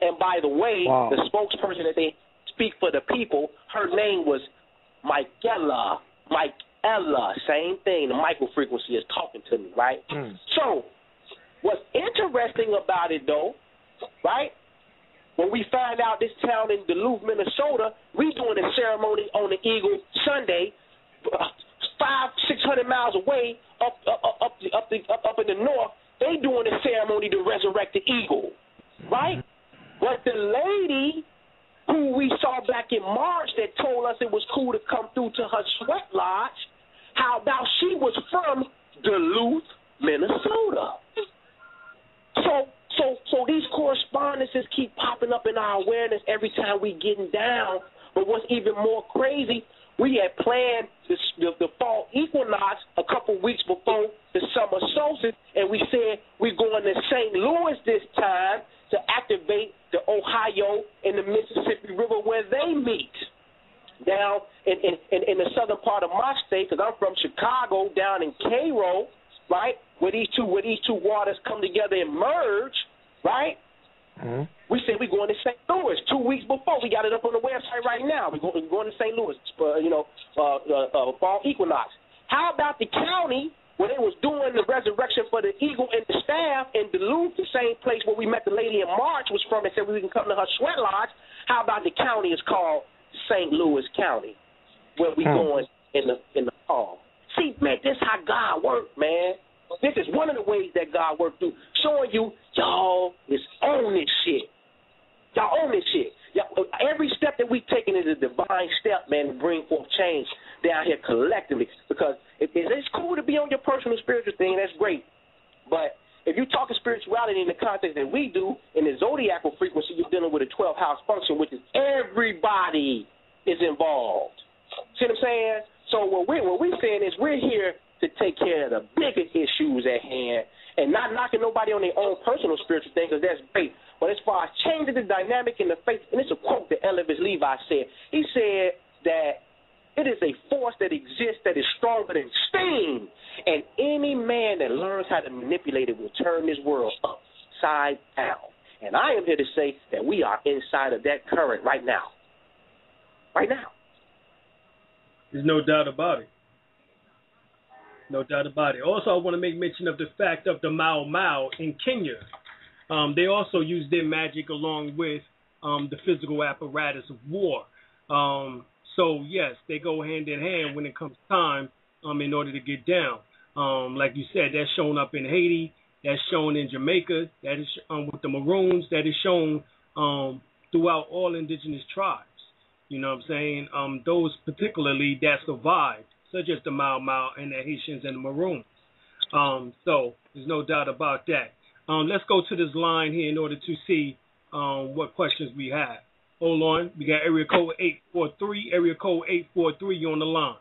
And by the way, Wow. the spokesperson that they speak for the people, her name was Michaela. Michaela, same thing. The micro frequency is talking to me, right? Mm. So, what's interesting about it, though, right? When we find out this town in Duluth, Minnesota, we doing a ceremony on the Eagle Sunday, five, six hundred miles away, up, up, up, up, the, up, up, up in the north. They doing a ceremony to resurrect the eagle, right? Mm-hmm. But the lady who we saw back in March that told us it was cool to come through to her sweat lodge, how about she was from Duluth, Minnesota? So so so these correspondences keep popping up in our awareness every time we getting down. But what's even more crazy, we had planned this, the, the fall equinox a couple weeks before the summer solstice, and we said we're going to St. Louis this time to activate the Ohio and the Mississippi River where they meet. Down in, in, in the southern part of my state, because I'm from Chicago, down in Cairo, right, where these two where these two waters come together and merge, right? Mm. We said we're going to St. Louis two weeks before. We got it up on the website right now. We're going, we're going to St. Louis, uh, you know, uh, uh, uh, fall equinox. How about the county where they was doing the resurrection for the eagle and the staff in Duluth, the same place where we met the lady in March was from and said we can come to her sweat lodge. How about the county is called St. Louis County, where we Hmm. going in the in the fall. See, man, this how God works, man. This is one of the ways that God worked through, showing you y'all is on this shit. Y'all own this shit. Y'all, every step that we taking is a divine step, man, to bring forth change down here collectively. Because it, it- it's cool to be on your personal spiritual thing, that's great. But if you're talking spirituality in the context that we do, in the zodiacal frequency, you're dealing with a 12 house function, which is everybody is involved. See what I'm saying? So what we're what we're saying is we're here to take care of the bigger issues at hand and not knocking nobody on their own personal spiritual thing because that's great. But as far as changing the dynamic in the faith, and it's a quote that Eliphas Levi said. He said that it is a force that exists that is stronger than steam, and any man that learns how to manipulate it will turn this world upside down. And I am here to say that we are inside of that current right now. Right now. There's no doubt about it. No doubt about it. Also, I want to make mention of the fact of the Mau Mau in Kenya. Um, they also use their magic along with um, the physical apparatus of war. Um, so yes, they go hand in hand when it comes time um, in order to get down. Um, like you said, that's shown up in Haiti. That's shown in Jamaica. That is um, with the Maroons. That is shown throughout all indigenous tribes. You know what I'm saying? Those particularly that survived such as the Mau Mau and the Haitians and the Maroons. Um, so there's no doubt about that. Um, let's go to this line here in order to see um, what questions we have. Hold on. We got area code 843. Area code 843, you on the line.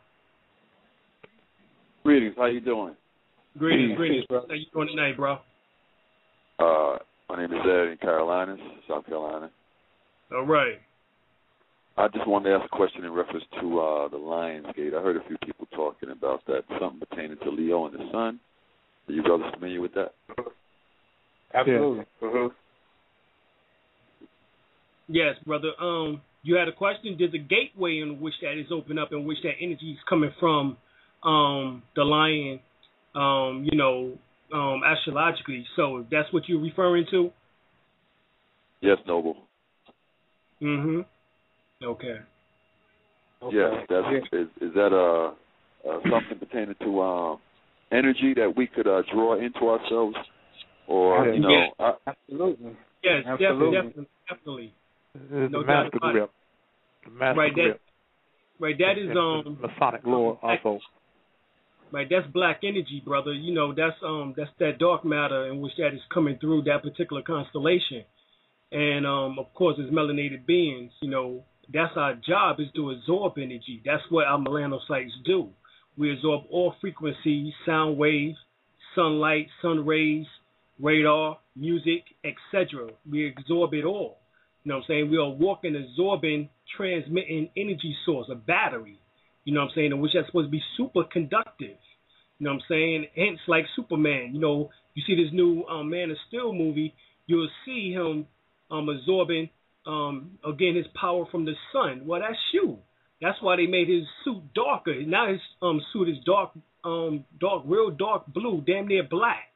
Greetings. How you doing? Greetings, greetings, bro. How you doing tonight, bro? Uh, my name is Ed in Carolinas, South Carolina. All right. I just wanted to ask a question in reference to uh, the Lions Gate. I heard a few people talking about that, something pertaining to Leo and the Sun. Are you brothers familiar with that? Absolutely. Yeah. Mm-hmm. Yes, brother. Um, you had a question. There's a gateway in which that is open up, in which that energy is coming from, um, the lion, um, you know, um, astrologically. So that's what you're referring to. Yes, Noble. Mm-hmm. Okay. okay. Yes, that's is, is that uh, uh something pertaining to uh, energy that we could uh, draw into ourselves, or you know? Yeah. I, absolutely. Yes, absolutely. definitely, definitely. The No master doubt about grip. The master Right, that- Right. That is And um. the Masonic law also. Right, that's black energy, brother. You know, that's um that's that dark matter in which that is coming through that particular constellation. And um of course it's melanated beings, you know, that's our job is to absorb energy. That's what our melanocytes do. We absorb all frequencies, sound waves, sunlight, sun rays, radar, music, etc. We absorb it all. You know what I'm saying? We are walking, absorbing, transmitting energy source, a battery. You know what I'm saying? In which that's supposed to be super conductive. You know what I'm saying? Hence, like Superman, you know, you see this new um, Man of Steel movie, you'll see him um, absorbing, um, again, his power from the sun. Well, that's you. That's why they made his suit darker. Now his um, suit is dark, um, dark, real dark blue, damn near black.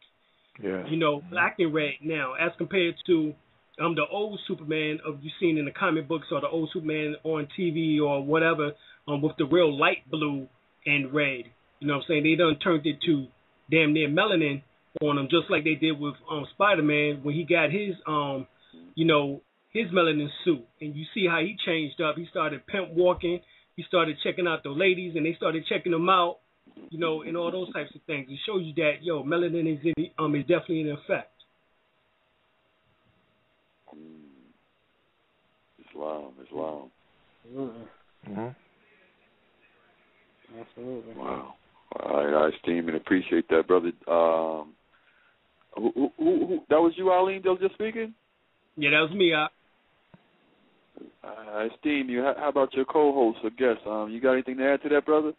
Yeah. You know, black and red now, as compared to um the old Superman of you seen in the comic books or the old Superman on TV or whatever, um with the real light blue and red. You know what I'm saying? They done turned it to damn near melanin on him, just like they did with um Spider Man when he got his um you know his melanin suit, and you see how he changed up. He started pimp walking. He started checking out the ladies, and they started checking him out. You know, and all those types of things. It shows you that yo melanin is in, um is definitely in effect. Islam, Islam. Absolutely. hmm Absolutely. Wow. I, I esteem and appreciate that, brother. Um, who, who, who, who, that was you, Arlene, that was just speaking? Yeah, that was me. I, I esteem you. How, how about your co-host or guest? Um, you got anything to add to that, brother?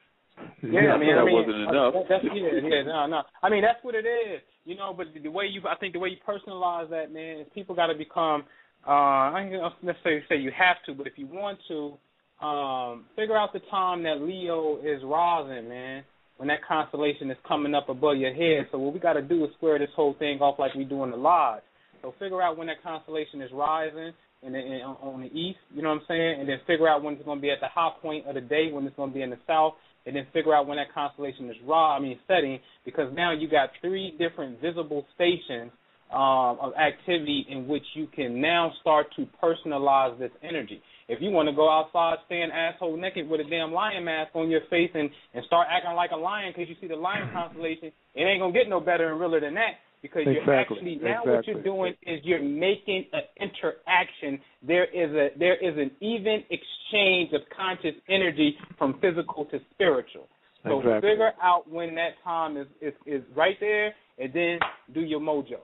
Yeah, I mean, that I mean, wasn't uh, enough. that's, yeah, yeah, no, no. I mean, that's what it is, you know. But the way you, I think, the way you personalize that, man, is people got to become. Uh, I don't necessarily say you have to, but if you want to, um, figure out the time that Leo is rising, man. When that constellation is coming up above your head. So what we got to do is square this whole thing off like we do in the lodge. So figure out when that constellation is rising and and on the east, you know what I'm saying, and then figure out when it's going to be at the high point of the day, when it's going to be in the south, and then figure out when that constellation is raw. I mean setting, because now you got three different visible stations um, of activity in which you can now start to personalize this energy. If you want to go outside, stand asshole naked with a damn lion mask on your face and and start acting like a lion because you see the lion constellation, it ain't gonna get no better and realer than that. Because you're actually now what you're doing is you're making an interaction. There is a there is an even exchange of conscious energy from physical to spiritual. So Exactly. figure out when that time is, is is right there, and then do your mojo.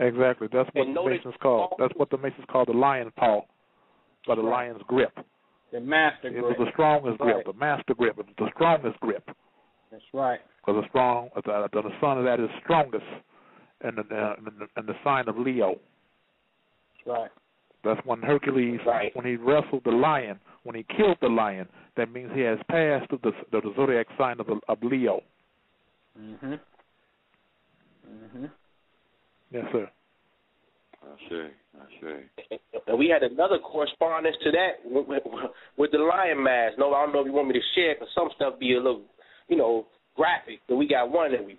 Exactly. That's what And the Masons call. That's what the Masons call the lion paw, or the Right. lion's grip. The master It was the strongest grip, the master grip. It was the strongest grip. That's right. Because the strong, the, the, the son of that is strongest, and the, uh, and the and the sign of Leo. That's right. That's when Hercules, Right. when he wrestled the lion, when he killed the lion, that means he has passed the the, the zodiac sign of of Leo. Mhm. Mhm. Yes, sir. Ashe, Ashe. And we had another correspondence to that with, with, with the lion mask. No, I don't know if you want me to share because some stuff be a little, you know, graphic. But we got one that we, we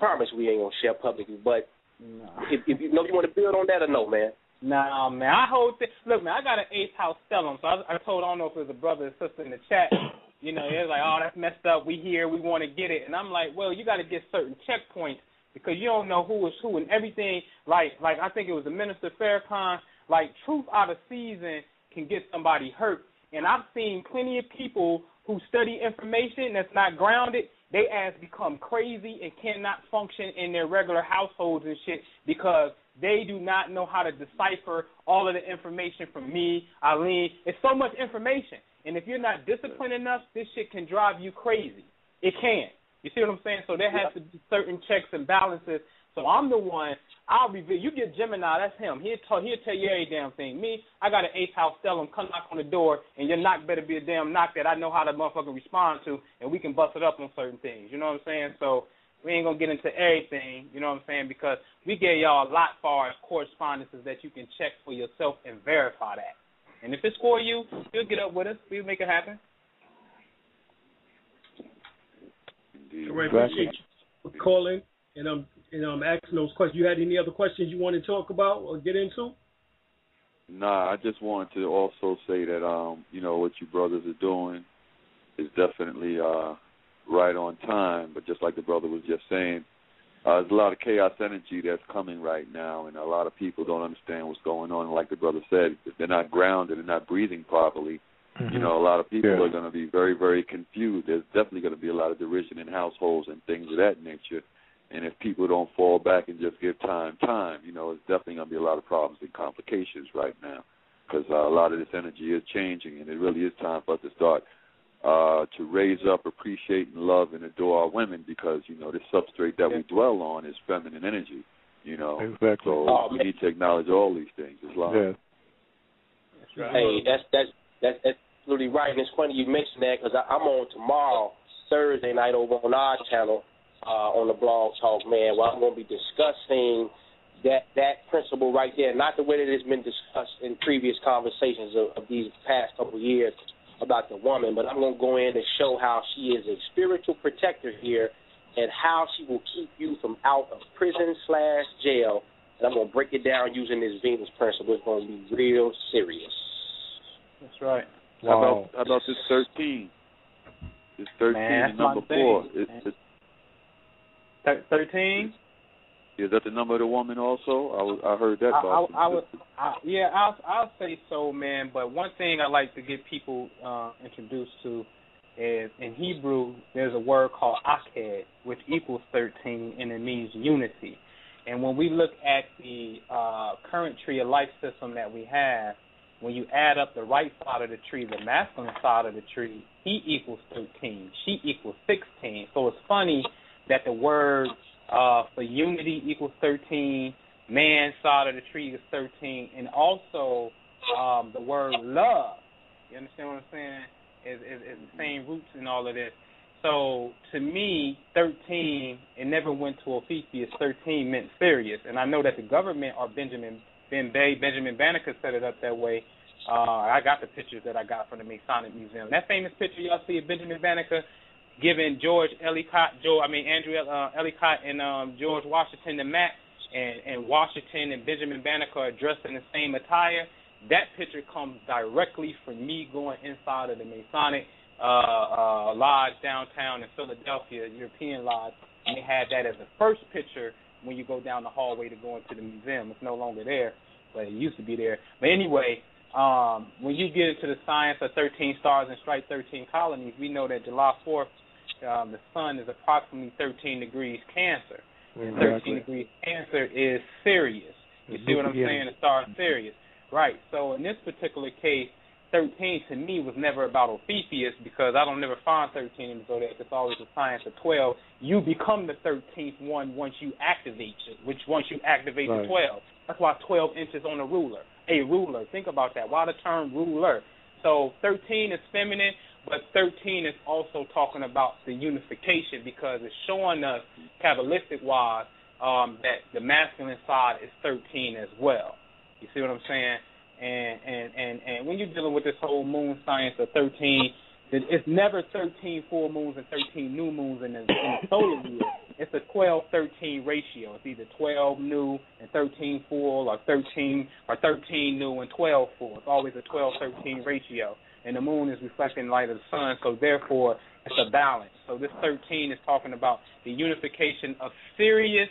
promise we ain't gonna share publicly. But No. if, if you know, you want to build on that or no, man. Nah, man. I hold th- look, man. I got an eighth house stellium, so I, I told I don't know if it was a brother or sister in the chat. You know, they're like, "Oh, that's messed up. We here. We want to get it." And I'm like, "Well, you got to get certain checkpoints because you don't know who is who and everything." Like, like I think it was the minister Farrakhan. Like, truth out of season can get somebody hurt, and I've seen plenty of people who study information that's not grounded. They ass become crazy and cannot function in their regular households and shit because they do not know how to decipher all of the information from me, Eileen. It's so much information. And if you're not disciplined enough, this shit can drive you crazy. It can. You see what I'm saying? So there has to be certain checks and balances. So I'm the one. I'll reveal. You get Gemini, that's him. He'll tell. He'll tell you every damn thing. Me, I got an eighth house tell him, Come knock on the door, and your knock better be a damn knock that I know how to motherfucker respond to, and we can bust it up on certain things. You know what I'm saying? So we ain't gonna get into everything. You know what I'm saying? Because we gave y'all a lot far as correspondences that you can check for yourself and verify that. And if it's for you, you'll get up with us. We'll make it happen. All right, appreciate you calling and um and um asking those questions. You had any other questions you want to talk about or get into? Nah, I just wanted to also say that um, you know, what you brothers are doing is definitely uh right on time, but just like the brother was just saying, uh, there's a lot of chaos energy that's coming right now, and a lot of people don't understand what's going on. Like the brother said, if they're not grounded and not breathing properly, you know, a lot of people Yeah. are going to be very, very confused. There's definitely going to be a lot of derision in households and things of that nature. And if people don't fall back and just give time, time, you know, it's definitely going to be a lot of problems and complications right now because uh, a lot of this energy is changing, and it really is time for us to start uh, to raise up, appreciate, and love and adore our women because you know this substrate that we dwell on is feminine energy. You know, Exactly. so Oh, we man. need to acknowledge all these things. Islam. Yeah. That's right. Hey, that's that's that's that's absolutely right. And it's funny you mentioned that because I'm on tomorrow, Thursday night over on our channel uh, on the Blog Talk, man. Where I'm going to be discussing that that principle right there, not the way that it's been discussed in previous conversations of, of these past couple of years about the woman, but I'm going to go in and show how she is a spiritual protector here and how she will keep you from out of prison slash jail. And I'm going to break it down using this Venus principle. It's going to be real serious. That's right. How about how about this thirteen? This thirteen Man, and number four. Is, man. Thirteen. is that the number of the woman also? I I heard that I, I, I would. I, yeah, I'll, I'll say so, man. But one thing I like to get people uh, introduced to is in Hebrew, there's a word called echad, which equals 13, and it means unity. And when we look at the uh, current tree of life system that we have, when you add up the right side of the tree, the masculine side of the tree, he equals 13, she equals 16. So it's funny that the word uh, for unity equals 13, man side of the tree is 13, and also um, the word love. You understand what I'm saying? Is, is, is the same roots in all of this. So to me, 13, it never went to Ophiuchus. 13 meant Sirius, and I know that the government or Benjamin Ben Bay, Benjamin Banneker set it up that way. Uh, I got the pictures that I got from the Masonic Museum. That famous picture y'all see of Benjamin Banneker giving George Ellicott, Joe, I mean Andrew uh, Ellicott and um, George Washington the map, and, and Washington and Benjamin Banneker are dressed in the same attire. That picture comes directly from me going inside of the Masonic uh, uh, lodge downtown in Philadelphia, European lodge, and they had that as the first picture when you go down the hallway to go into the museum. It's no longer there, but it used to be there. But anyway, um, when you get into the science of 13 stars and strike 13 colonies, we know that July 4th um, the sun is approximately 13 degrees Cancer. And Exactly. 13 degrees Cancer is Sirius. You see what I'm Yeah. saying? The star Sirius. Right. So in this particular case, 13 to me was never about Ophiuchus because I don't never find 13 in the zodiac. It's always a science of 12. You become the 13th one once you activate it, which once you activate Right. the 12. That's why 12 inches on a ruler. A ruler. Think about that. Why the term ruler? So 13 is feminine, but 13 is also talking about the unification because it's showing us, Kabbalistic wise, um, that the masculine side is 13 as well. You see what I'm saying? And and and and when you're dealing with this whole moon science of 13, it's never 13 full moons and 13 new moons in the, solar year. It's a 12-13 ratio. It's either 12 new and 13 full, or 13 or 13 new and 12 full. It's always a 12-13 ratio. And the moon is reflecting light of the sun, so therefore it's a balance. So this 13 is talking about the unification of Sirius,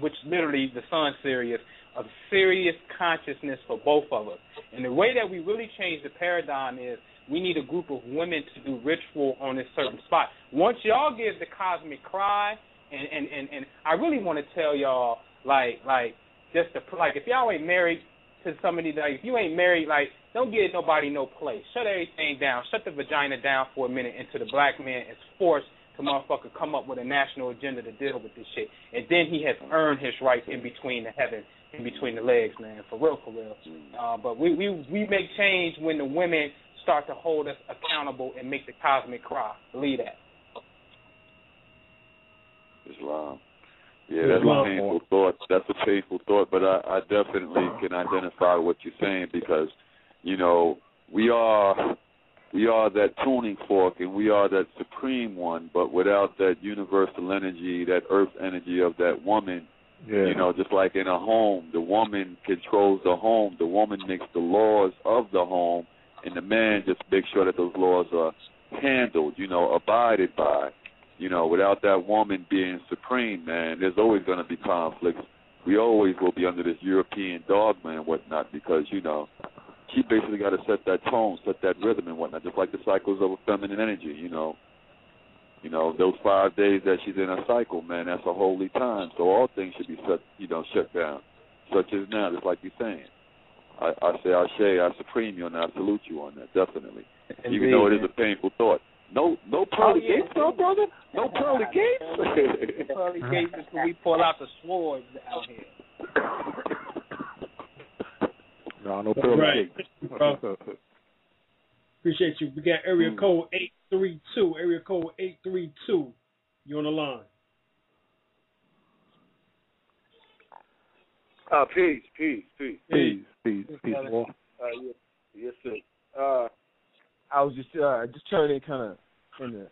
which literally the sun Sirius, of serious consciousness for both of us. And the way that we really change the paradigm is we need a group of women to do ritual on this certain spot. Once y'all give the cosmic cry, and and and, and I really want to tell y'all like like just to like if y'all ain't married to somebody like if you ain't married like don't give nobody no place. Shut everything down. Shut the vagina down for a minute until the black man is forced to motherfucker come up with a national agenda to deal with this shit. And then he has earned his rights in between the heaven, in between the legs, man. For real, for real. Uh, but we, we we make change when the women start to hold us accountable and make the cosmic cry. Believe that. Islam. Yeah, that's Islam. a painful thought. That's a painful thought, but I, I definitely can identify what you're saying because, you know, we are we are that tuning fork and we are that supreme one, but without that universal energy, that earth energy of that woman, Yeah. you know, just like in a home, the woman controls the home. The woman makes the laws of the home, and the man just makes sure that those laws are handled, you know, abided by. You know, without that woman being supreme, man, there's always going to be conflicts. We always will be under this European dogma and whatnot because, you know, she basically got to set that tone, set that rhythm and whatnot, just like the cycles of a feminine energy, you know. You know, those five days that she's in a cycle, man, that's a holy time. So all things should be set, you know, shut down, such as now, just like you're saying. I, I say, I say, I supreme you and I salute you on that, definitely. Even though it is a painful thought. No, no pearly Oh, yeah. gates, though, brother. No pearly gates. Pearly gates is when we pull out the swords out here. no, no pearly Right. gates. Bro. Appreciate you. We got area Hmm. code 832. Area code 832. You on the line. Uh, peace, peace, peace. Peace, peace, peace, brother. boy. Uh, yes, yes, sir. Uh, I was just uh, just turning kind of in the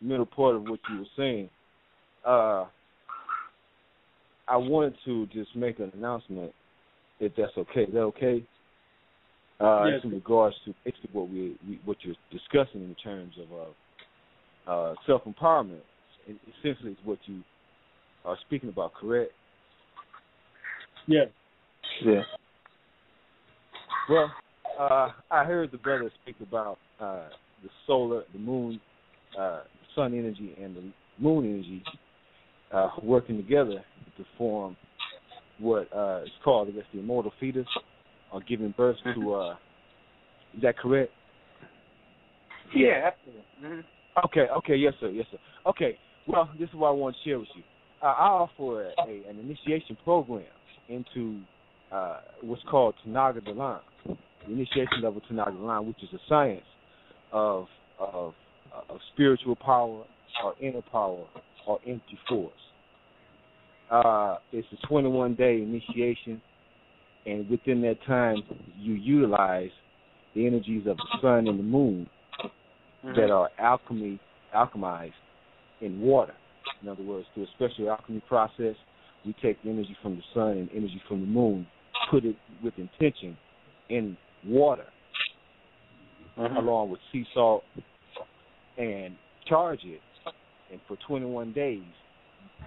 middle part of what you were saying. Uh, I wanted to just make an announcement, if that's okay. Is that okay? Uh, Yes. In regards to basically what we, we what you're discussing in terms of uh, uh, self empowerment, essentially is what you are speaking about, correct? Yeah. Yeah. Well, uh, I heard the brother speak about uh, the solar, the moon, uh, sun energy, and the moon energy uh, working together to form what uh, is called, I guess, the immortal fetus, or giving birth to. Uh, is that correct? Yeah, absolutely. Mm-hmm. Okay, okay, yes sir, yes sir. Okay, well, this is what I want to share with you. Uh, I offer a, a, an initiation program into uh, what's called Tenaga Dalam, the initiation level Tenaga Dalam, which is a science of of of spiritual power or inner power or empty force. Uh, it's a 21 day initiation, and within that time, you utilize the energies of the sun and the moon that are alchemy alchemized in water. In other words, through a special alchemy process, we take energy from the sun and energy from the moon, put it with intention in water, along with sea salt, and charge it. And for 21 days,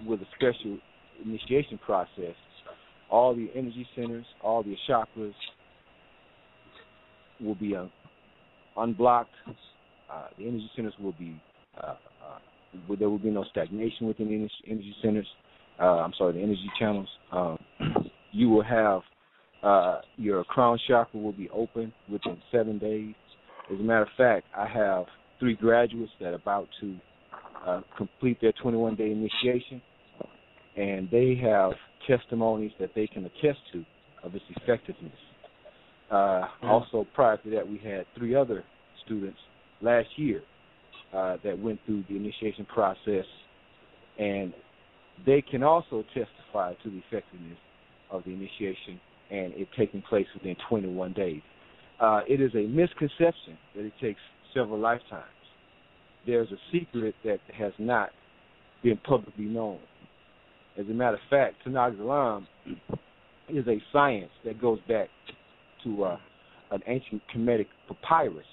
with a special initiation process, all the energy centers, all the chakras will be uh, unblocked. Uh, the energy centers will be uh, uh, there will be no stagnation within the energy, energy centers. Uh, I'm sorry, the energy channels. Um, you will have uh, your crown chakra will be open within seven days. As a matter of fact, I have three graduates that are about to uh, complete their 21 day initiation, and they have testimonies that they can attest to of its effectiveness. Uh, mm-hmm. Also, prior to that, we had three other students last year uh, that went through the initiation process, and they can also testify to the effectiveness of the initiation and it taking place within 21 days. Uh, it is a misconception that it takes several lifetimes. There's a secret that has not been publicly known. As a matter of fact, Tenaga Dalam is a science that goes back to uh, an ancient Kemetic papyrus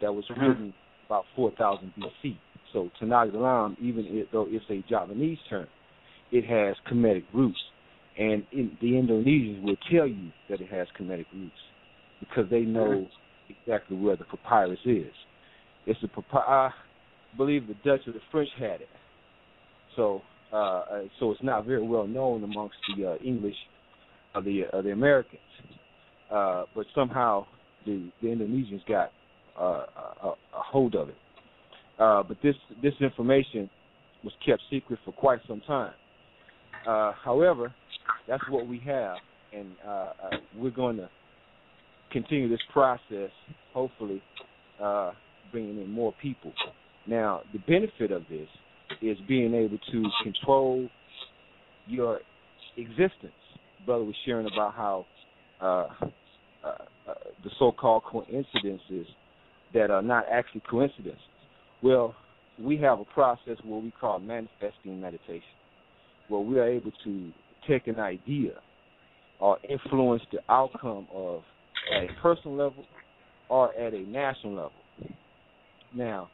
that was mm-hmm. written about 4000 BC. So Tenaga Dalam, even though it's a Javanese term, it has Kemetic roots. And in, the Indonesians will tell you that it has Kemetic roots because they know exactly where the papyrus is. It's a papyrus. I believe the Dutch or the French had it. So, uh, uh, so it's not very well known amongst the uh, English or the uh, the Americans. Uh, but somehow the the Indonesians got uh, a, a hold of it. Uh, but this this information was kept secret for quite some time. Uh, however, that's what we have, and uh, uh, we're going to continue this process. Hopefully, uh, bringing in more people. Now, the benefit of this is being able to control your existence. Brother was sharing about how uh, uh, uh, the so-called coincidences that are not actually coincidences. Well, we have a process where we call manifesting meditation, where we are able to take an idea or influence the outcome of at a personal level or at a national level. Now,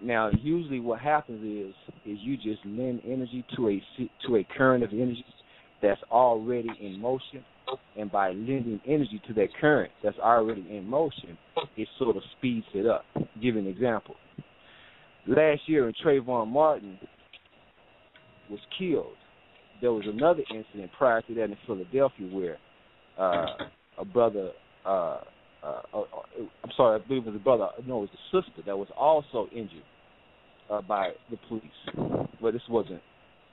now usually what happens is is you just lend energy to a to a current of energy that's already in motion, and by lending energy to that current that's already in motion, it sort of speeds it up. I'll give an example. Last year, when Trayvon Martin was killed, there was another incident prior to that in Philadelphia where uh, a brother, uh, uh, uh, I'm sorry, I believe it was a brother, no, it was a sister that was also injured uh, by the police. But this wasn't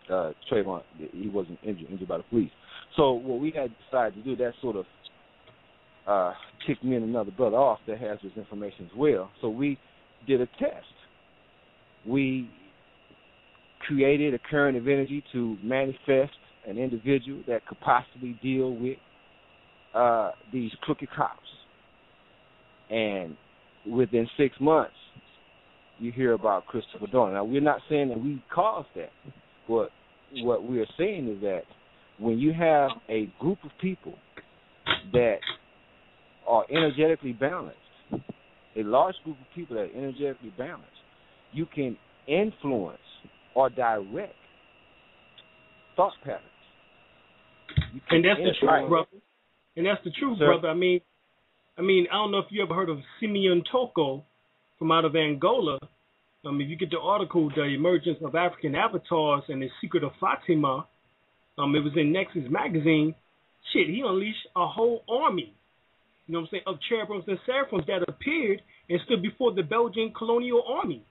uh, Trayvon; he wasn't injured, injured by the police. So what we had decided to do, that sort of uh, kicked me and another brother off that has this information as well. So we did a test. We created a current of energy to manifest an individual that could possibly deal with uh, these crooked cops. And within six months, you hear about Christopher Dorner. Now, we're not saying that we caused that. What what we are saying is that when you have a group of people that are energetically balanced, a large group of people that are energetically balanced, you can influence or direct thought patterns. And that's the truth, brother. And that's the truth, Sir. brother. I mean, I mean, I don't know if you ever heard of Simeon Toko from out of Angola. Um, if you get the article, The Emergence of African Avatars and the Secret of Fatima, um, it was in Nexus magazine. Shit, he unleashed a whole army, you know what I'm saying, of cherubims and seraphims that appeared and stood before the Belgian colonial army.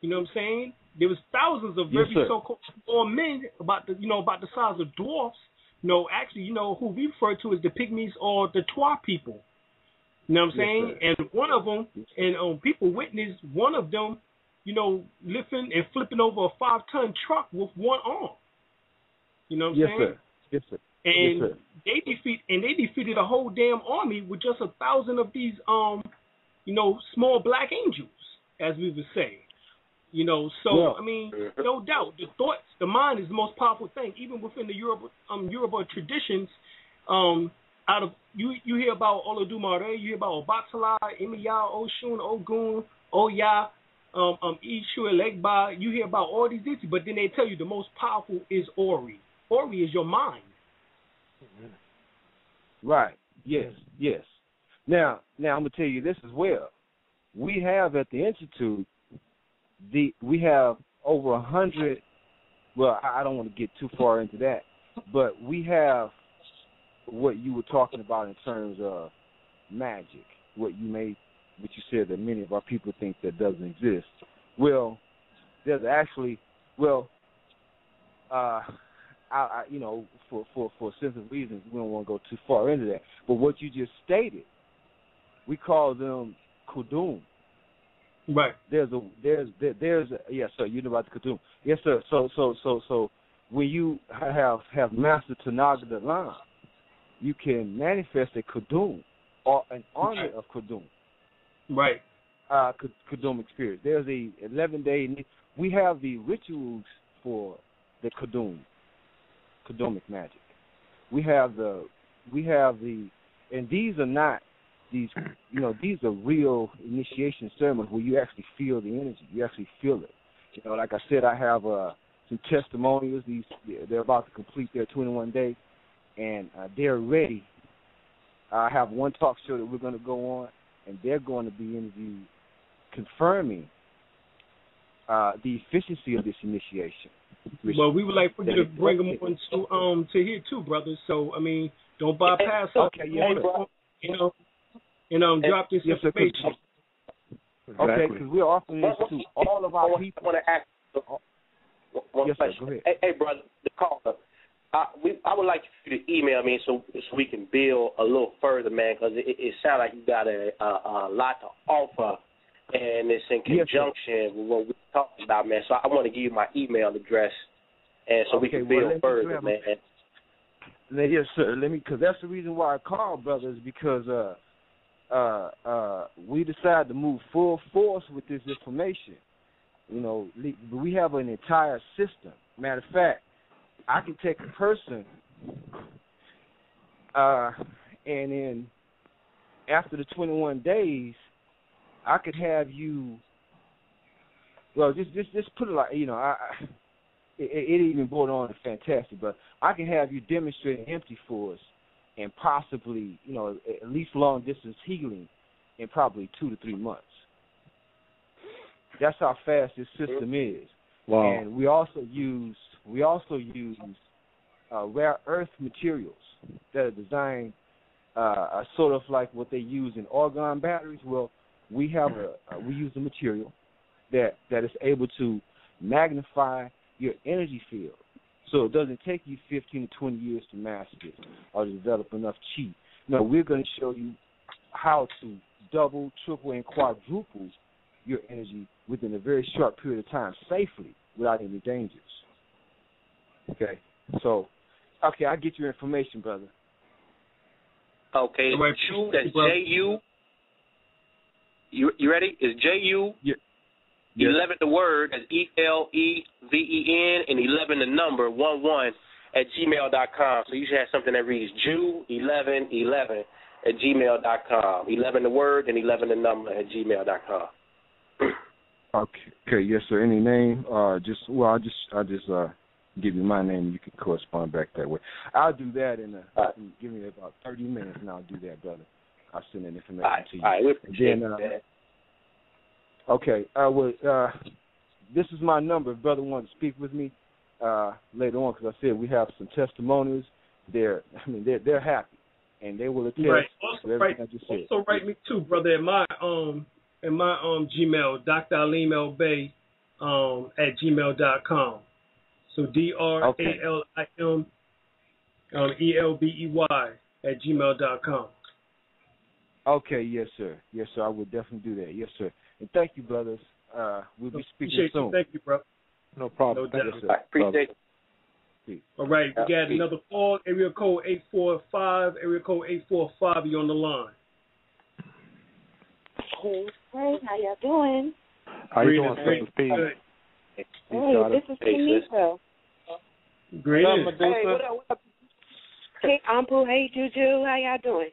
You know what I'm saying? There was thousands of very yes, so-called small men about the you know about the size of dwarfs. You know, actually, you know who we refer to as the pygmies or the Twa people. You know what I'm saying? Yes, and one of them, and um, people witnessed one of them, you know, lifting and flipping over a five-ton truck with one arm. You know what I'm yes, saying? Sir. Yes, sir. And yes, sir. they defeat and they defeated a whole damn army with just a thousand of these um, you know, small black angels, as we would say. You know, so yeah. I mean, no doubt, the thoughts, the mind is the most powerful thing, even within the Yoruba um Yoruba traditions. Um, out of you, you hear about Olodumare, you hear about Obatala, Emiya, Oshun, Ogun, Oya, um, um, Ishu, Elegba. You hear about all these deities, but then they tell you the most powerful is Ori. Ori is your mind. Right. Yes. Yes. Now, now I'm gonna tell you this as well. We have at the institute the we have over a hundred. Well, I, don't want to get too far into that, but we have what you were talking about in terms of magic. What you made, what you said that many of our people think that doesn't exist. Well, there's actually, well, uh, I, I you know, for for for sensitive reasons, we don't want to go too far into that. But what you just stated, we call them kudum. Right. There's a there's there, there's a, yes sir. You know about the kudum. Yes sir. So so so so when you have have master Tenaga Dalam, you can manifest a kudum or an army of kudum. Right. Uh, experience. There's a 11 day. We have the rituals for the kudum, kudumic magic. We have the we have the and these are not these you know these are real initiation ceremonies where you actually feel the energy you actually feel it. You know like i said i have uh some testimonials these they're about to complete their 21 day and uh, they're ready. I have one talk show that we're going to go on and they're going to be interviewed confirming uh the efficiency of this initiation. Well we would like for you to bring them on to um to here too brothers so i mean don't bypass okay yeah you know and um, drop this yes, information. Exactly. Okay, because we're offering this to all of our people. I want to ask one yes, question. Sir, go ahead. Hey, hey, brother, the caller. I, we, I would like you to email me so so we can build a little further, man, because it, it sounds like you got a, a, a lot to offer, and it's in conjunction yes, with what we're talking about, man. So I want to give you my email address, and so okay, we can build well, further, man. Yes, sir. Let me, because that's the reason why I called, brothers, because uh, uh, uh, we decided to move full force with this information. You know, we have an entire system. Matter of fact, I can take a person, uh, and then after the 21 days, I could have you. Well, just just just put it like you know, I, I it, it even brought on fantastic, but I can have you demonstrate empty for us and possibly, you know, at least long distance healing in probably two to three months. That's how fast this system is. Wow. And we also use we also use uh, rare earth materials that are designed uh, sort of like what they use in argon batteries. Well, we have a uh, we use a material that that is able to magnify your energy field so it doesn't take you 15 to 20 years to master it or to develop enough chi. No, we're going to show you how to double, triple, and quadruple your energy within a very short period of time safely without any dangers. Okay, so okay, I get your information, brother. Okay, Right. Ju, that's J U. You you ready? Is J U Yes. eleven the word as E L E V E N and eleven the number one one at gmail dot com. So you should have something that reads Ju eleven eleven at gmail dot com. Eleven the word and eleven the number at gmail dot com. Okay, okay, yes, sir. Any name? Uh, just well, I just I just uh give you my name. and You can correspond back that way. I'll do that in a. Right. Give me about thirty minutes, and I'll do that, brother. I'll send that information right, to you. all right, we appreciate then, uh, that. Okay. Uh, well, uh, this is my number. If brother wants to speak with me uh, later on, because I said we have some testimonials. They're, I mean, they're they're happy, and they will attest Right. to Also, everything write, I just said. also write me too, brother. In my um, in my um Gmail, Dr. Alim El Bey, um, at gmail dot com. So D R A L I M um E L B E Y at gmail dot com. Okay. Yes, sir. Yes, sir. I will definitely do that. Yes, sir. And thank you, brothers. Uh, we'll be speaking Appreciate soon. you. Thank you, bro. No problem. No Thank doubt. you, sir. All right, appreciate All right, we got another call. Area code eight four five. Area code eight four five. You on the line? Hey, hey, how y'all doing? How you doing, Greetings. Sister Steve? Good. Peace, Hey, this is Hey, sis. Great. What up, Medusa? Hey, what up? What up? Hey, Anpu. Hey, Juju. How y'all doing?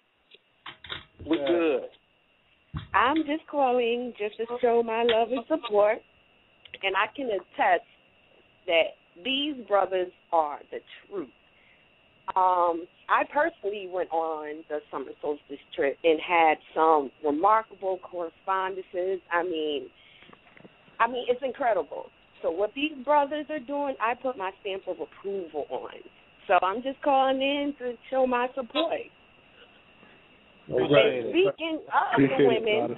We good. I'm just calling just to show my love and support, and I can attest that these brothers are the truth. Um, I personally went on the summer solstice trip and had some remarkable correspondences. I mean, I mean, it's incredible. So what these brothers are doing, I put my stamp of approval on. So I'm just calling in to show my support. All right. And speaking of the women,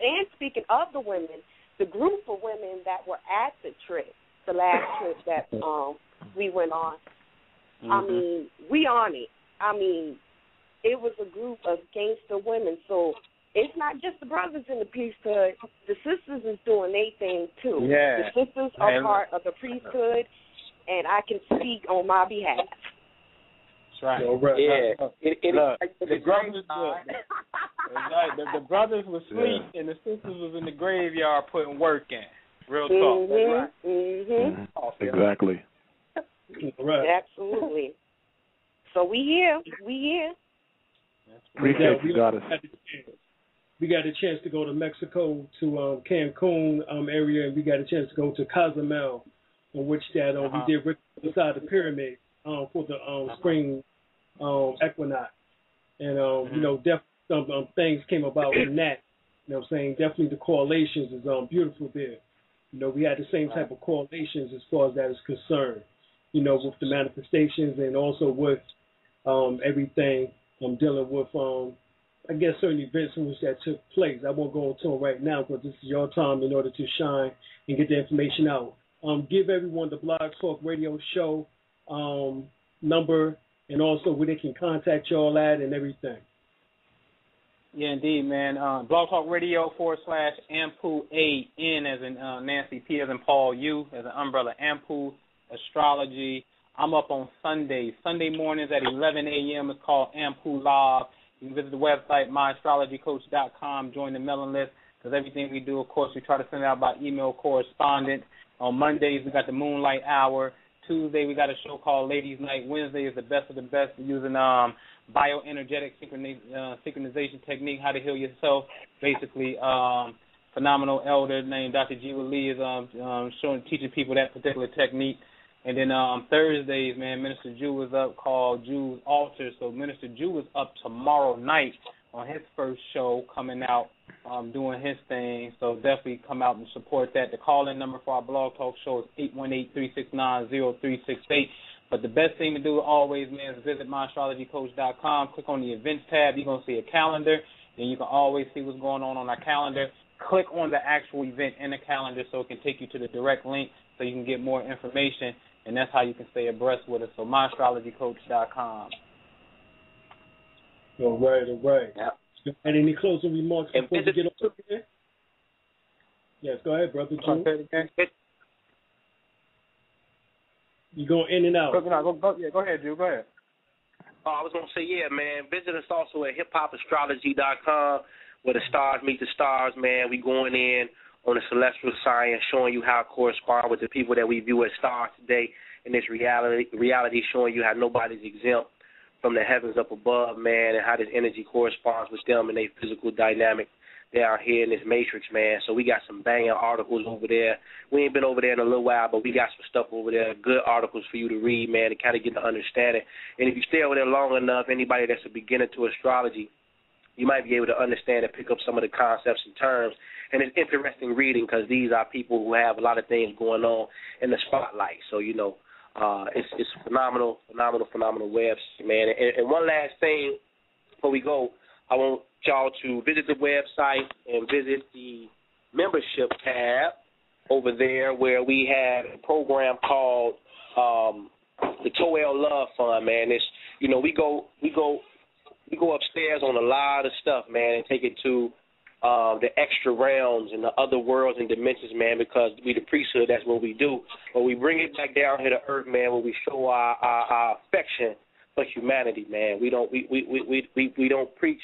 and speaking of the women, the group of women that were at the trip, the last trip that um we went on, I mean, we on it. I mean, it was a group of gangster women, so it's not just the brothers in the priesthood. The sisters is doing their thing too. Yeah. The sisters are And- part of the priesthood, and I can speak on my behalf. That's right. All right. Yeah. It, it, Look, it, the brothers, look, right, the, the brothers was asleep and the sisters was in the graveyard putting work in. Real talk. Mhm. Mhm. Mhm. Exactly. All right. Absolutely. So we here. We here. Appreciate we you, Goddess. got a chance. We got a chance to go to Mexico, to um, Cancun um, area, and we got a chance to go to Cozumel, in which that uh, Uh-huh. we did right beside the pyramid um, for the um, spring um, equinox. And, um, Mhm. you know, definitely some um, things came about in that. You know what I'm saying? Definitely the correlations is um, beautiful there. You know, we had the same type of correlations as far as that is concerned. You know, with the manifestations and also with um, everything um, dealing with, um, I guess, certain events in which that took place. I won't go into it right now because this is your time in order to shine and get the information out. Um, give everyone the Blog Talk Radio Show um, number and also where they can contact y'all at and everything. Yeah, indeed, man. Uh, Blog Talk Radio forward slash Anpu A N as in uh, Nancy P as in Paul U as an umbrella Anpu Astrology. I'm up on Sundays. Sunday mornings at 11 a.m. It's called Anpu Live. You can visit the website myastrologycoach.com. Join the mailing list because everything we do, of course, we try to send out by email correspondence. On Mondays we got the Moonlight Hour. Tuesday we got a show called Ladies Night. Wednesday is the best of the best using um bioenergetic synchroni- uh, synchronization technique, how to heal yourself. Basically, um, phenomenal elder named Dr. Jiwa Lee is um, um, showing teaching people that particular technique. And then um, Thursdays, man, Minister Ju is up called Ju's Altar. So Minister Jew is up tomorrow night on his first show coming out, um, doing his thing. So definitely come out and support that. The call-in number for our blog talk show is eight one eight three six nine zero three six eight. But the best thing to do always, man, is visit myastrologycoach.com. Click on the events tab. You're going to see a calendar. and you can always see what's going on on our calendar. Click on the actual event in the calendar so it can take you to the direct link so you can get more information. And that's how you can stay abreast with us. So myastrologycoach.com. All right, all right. Yeah. And any closing remarks And before we get off here? Yes, go ahead, brother. June. You going in and out. Go, go, go, yeah, go ahead, Drew. Go ahead. Oh, I was gonna say, yeah, man. Visit us also at hiphopastrology.com, where the stars meet the stars, man. We going in on the celestial science, showing you how it correspond with the people that we view as stars today in this reality. Reality showing you how nobody's exempt from the heavens up above, man, and how this energy corresponds with them and their physical dynamic down here in this matrix, man. So we got some banging articles over there. We ain't been over there in a little while, but we got some stuff over there, good articles for you to read, man, to kind of get the understanding. And if you stay over there long enough, anybody that's a beginner to astrology, you might be able to understand and pick up some of the concepts and terms. And it's interesting reading because these are people who have a lot of things going on in the spotlight. So you know, uh, it's it's phenomenal, phenomenal, phenomenal website, man. And, and one last thing before we go, I want y'all to visit the website and visit the membership tab over there where we have a program called um, the Toel Love Fund. Man, it's you know we go we go we go upstairs on a lot of stuff, man, and take it to um, the extra realms and the other worlds and dimensions, man, because we the priesthood, that's what we do. But we bring it back down here to earth, man, where we show our, our, our affection for humanity, man. We don't we, we, we, we, we, don't preach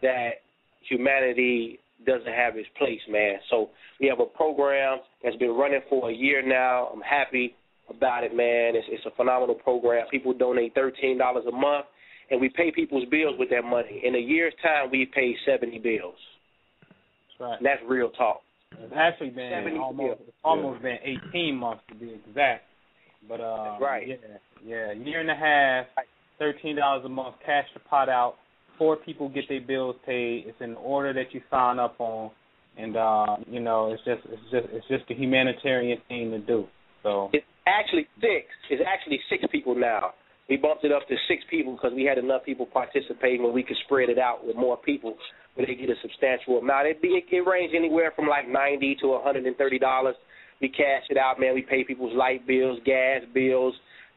that humanity doesn't have its place, man. So we have a program that's been running for a year now. I'm happy about it, man. It's it's a phenomenal program. People donate thirteen dollars a month and we pay people's bills with that money. In a year's time we pay seventy bills. That's right. And that's real talk. It's actually been almost it's almost been eighteen months to be exact. But uh right. yeah, yeah, year and a half, thirteen dollars a month, cash the pot out. Four people get their bills paid. It's in the order that you sign up on. and uh, you know, it's just it's just it's just a humanitarian thing to do. So it's actually six. It's actually six people now. We bumped it up to six people because we had enough people participating where we could spread it out with more people where they get a substantial amount. It be it, it range anywhere from like ninety to a hundred and thirty dollars. We cash it out, man. We pay people's light bills, gas bills,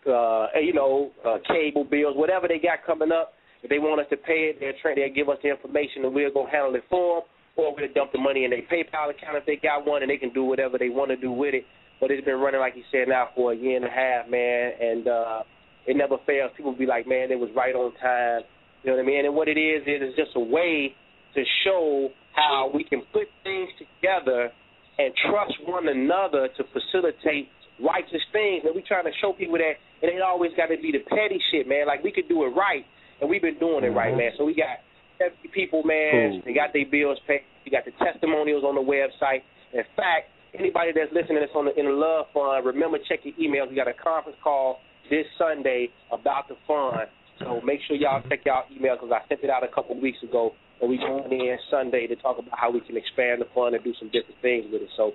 uh, you know, uh, cable bills, whatever they got coming up. If they want us to pay it, they'll, tra- they'll give us the information and we'll go handle it for them. Or we'll dump the money in their PayPal account if they got one, and they can do whatever they want to do with it. But it's been running, like you said, now for a year and a half, man, and uh, it never fails. People be like, man, it was right on time. You know what I mean? And what it is, is just a way to show how we can put things together and trust one another to facilitate righteous things. And we trying to show people that it ain't always got to be the petty shit, man. Like we could do it right, and we've been doing it right, mm-hmm. man. So we got 70 people, man. They got their bills paid. We got the testimonials on the website. In fact, anybody that's listening that's on the in the love fund, remember check your emails. We got a conference call this Sunday about the fund. So make sure y'all check y'all email because I sent it out a couple of weeks ago. And we going in Sunday to talk about how we can expand the fund and do some different things with it. So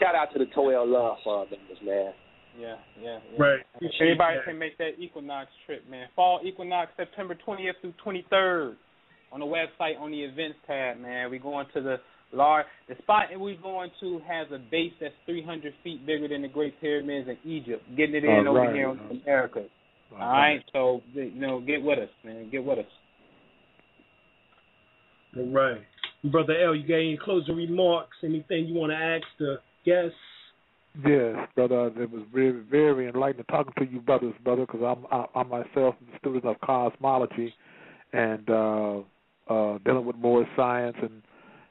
shout out to the Toel Love Fund members, man. yeah, yeah, yeah. Right. Anybody that. can make that equinox trip, man. Fall equinox September 20th through 23rd on the website on the events tab, man. We're going to the large. The spot that we going to has a base that's 300 feet bigger than the Great Pyramids in Egypt. Getting it in All over right. here in America. All right, so you know, get with us, man. Get with us. All right. Brother L, you got any closing remarks? Anything you want to ask the guests? Yes, brother. It was very, very enlightening talking to you, brothers, brother, because I'm, I, I myself am a student of cosmology and uh, uh, dealing with more science and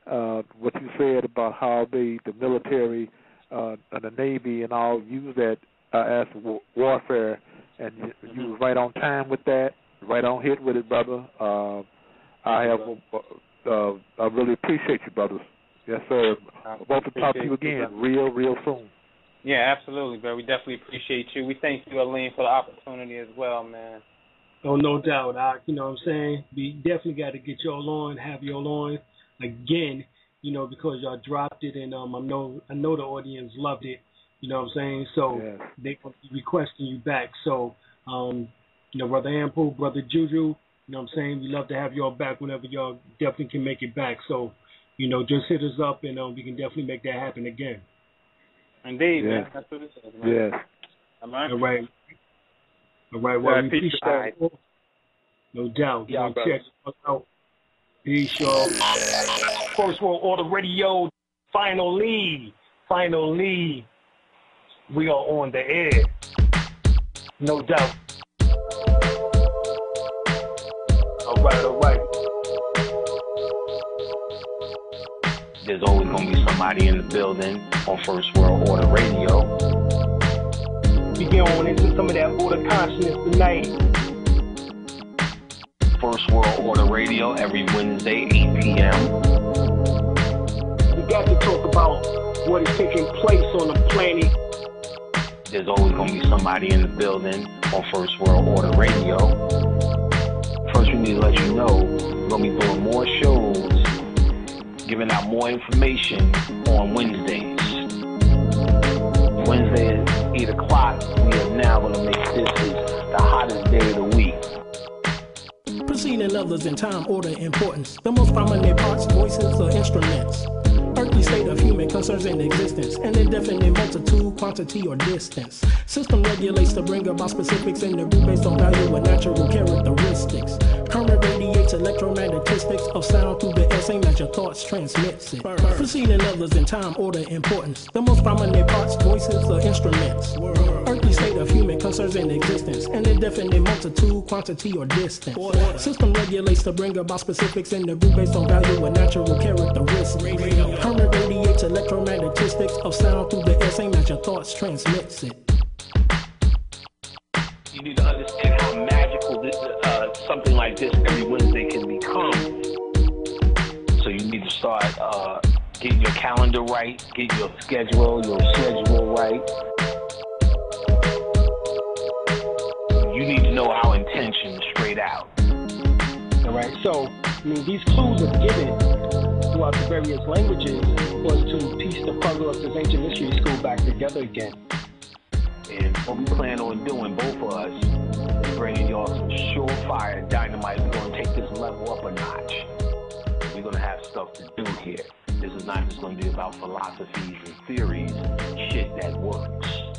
uh, what you said about how they, the military uh, and the Navy and all use that uh, as wa- warfare, and you, you was right on time with that, right on hit with it, brother. Uh, I have, uh, I really appreciate you, brothers. Yes, sir. I About to talk to you appreciate you, again, real, real soon. Yeah, absolutely, bro. We definitely appreciate you. We thank you, Alim, for the opportunity as well, man. Oh, no doubt. I, you know what I'm saying? We definitely got to get y'all on, have y'all on again, you know, because y'all dropped it, and um, I know I know the audience loved it. You know what I'm saying? So Yes. they will requesting you back. So, um, you know, brother Anpu, brother Juju, you know what I'm saying? We love to have y'all back whenever y'all definitely can make it back. So, you know, just hit us up, and um, we can definitely make that happen again. Indeed, man. Yeah. That's what it is, man. Yes. All right. All right. All right. Well, Yeah, we peace. appreciate it. No doubt. Yeah, Go brother. check us out. Peace, y'all. First World Order Radio, finally, finally, we are on the air. No doubt. There's always going to be somebody in the building on First World Order Radio. We get on into some of that order consciousness tonight. First World Order Radio every Wednesday, 8 p.m. We got to talk about what is taking place on the planet. There's always going to be somebody in the building on First World Order Radio. First, we need to let you know we're going to be doing more shows, giving out more information on Wednesdays. Wednesday at 8 o'clock, we are now going to make this is the hottest day of the week. Preceding others in time, order, importance. The most prominent parts, voices, or instruments. Earthly state of human concerns in existence. An indefinite multitude, quantity, or distance. System regulates to bring about specifics in the group based on value and natural characteristics. Current radiates electromagnetistics of sound through the air, same as your thoughts transmits it. Preceding others in time, order, importance. The most prominent parts, voices, or instruments. Earthly state of human concerns in existence. An indefinite multitude, quantity, or distance. System regulates to bring about specifics in the group based on value and natural characteristics. Current radiates electromagnetistics of sound through the air, same as your thoughts transmits it. You need to understand how magical this, uh, something like this every Wednesday can become. So you need to start uh, getting your calendar right, get your schedule, your schedule right. You need to know our intentions straight out. All right. So, I mean, these clues are given, throughout know go out to various languages was to piece the puzzle of this ancient mystery school back together again. And what we plan on doing, both of us, bringing y'all some surefire dynamite. We're to take this level up a notch. We're to have stuff to do here. This is not just to be about philosophies and theories, shit that works.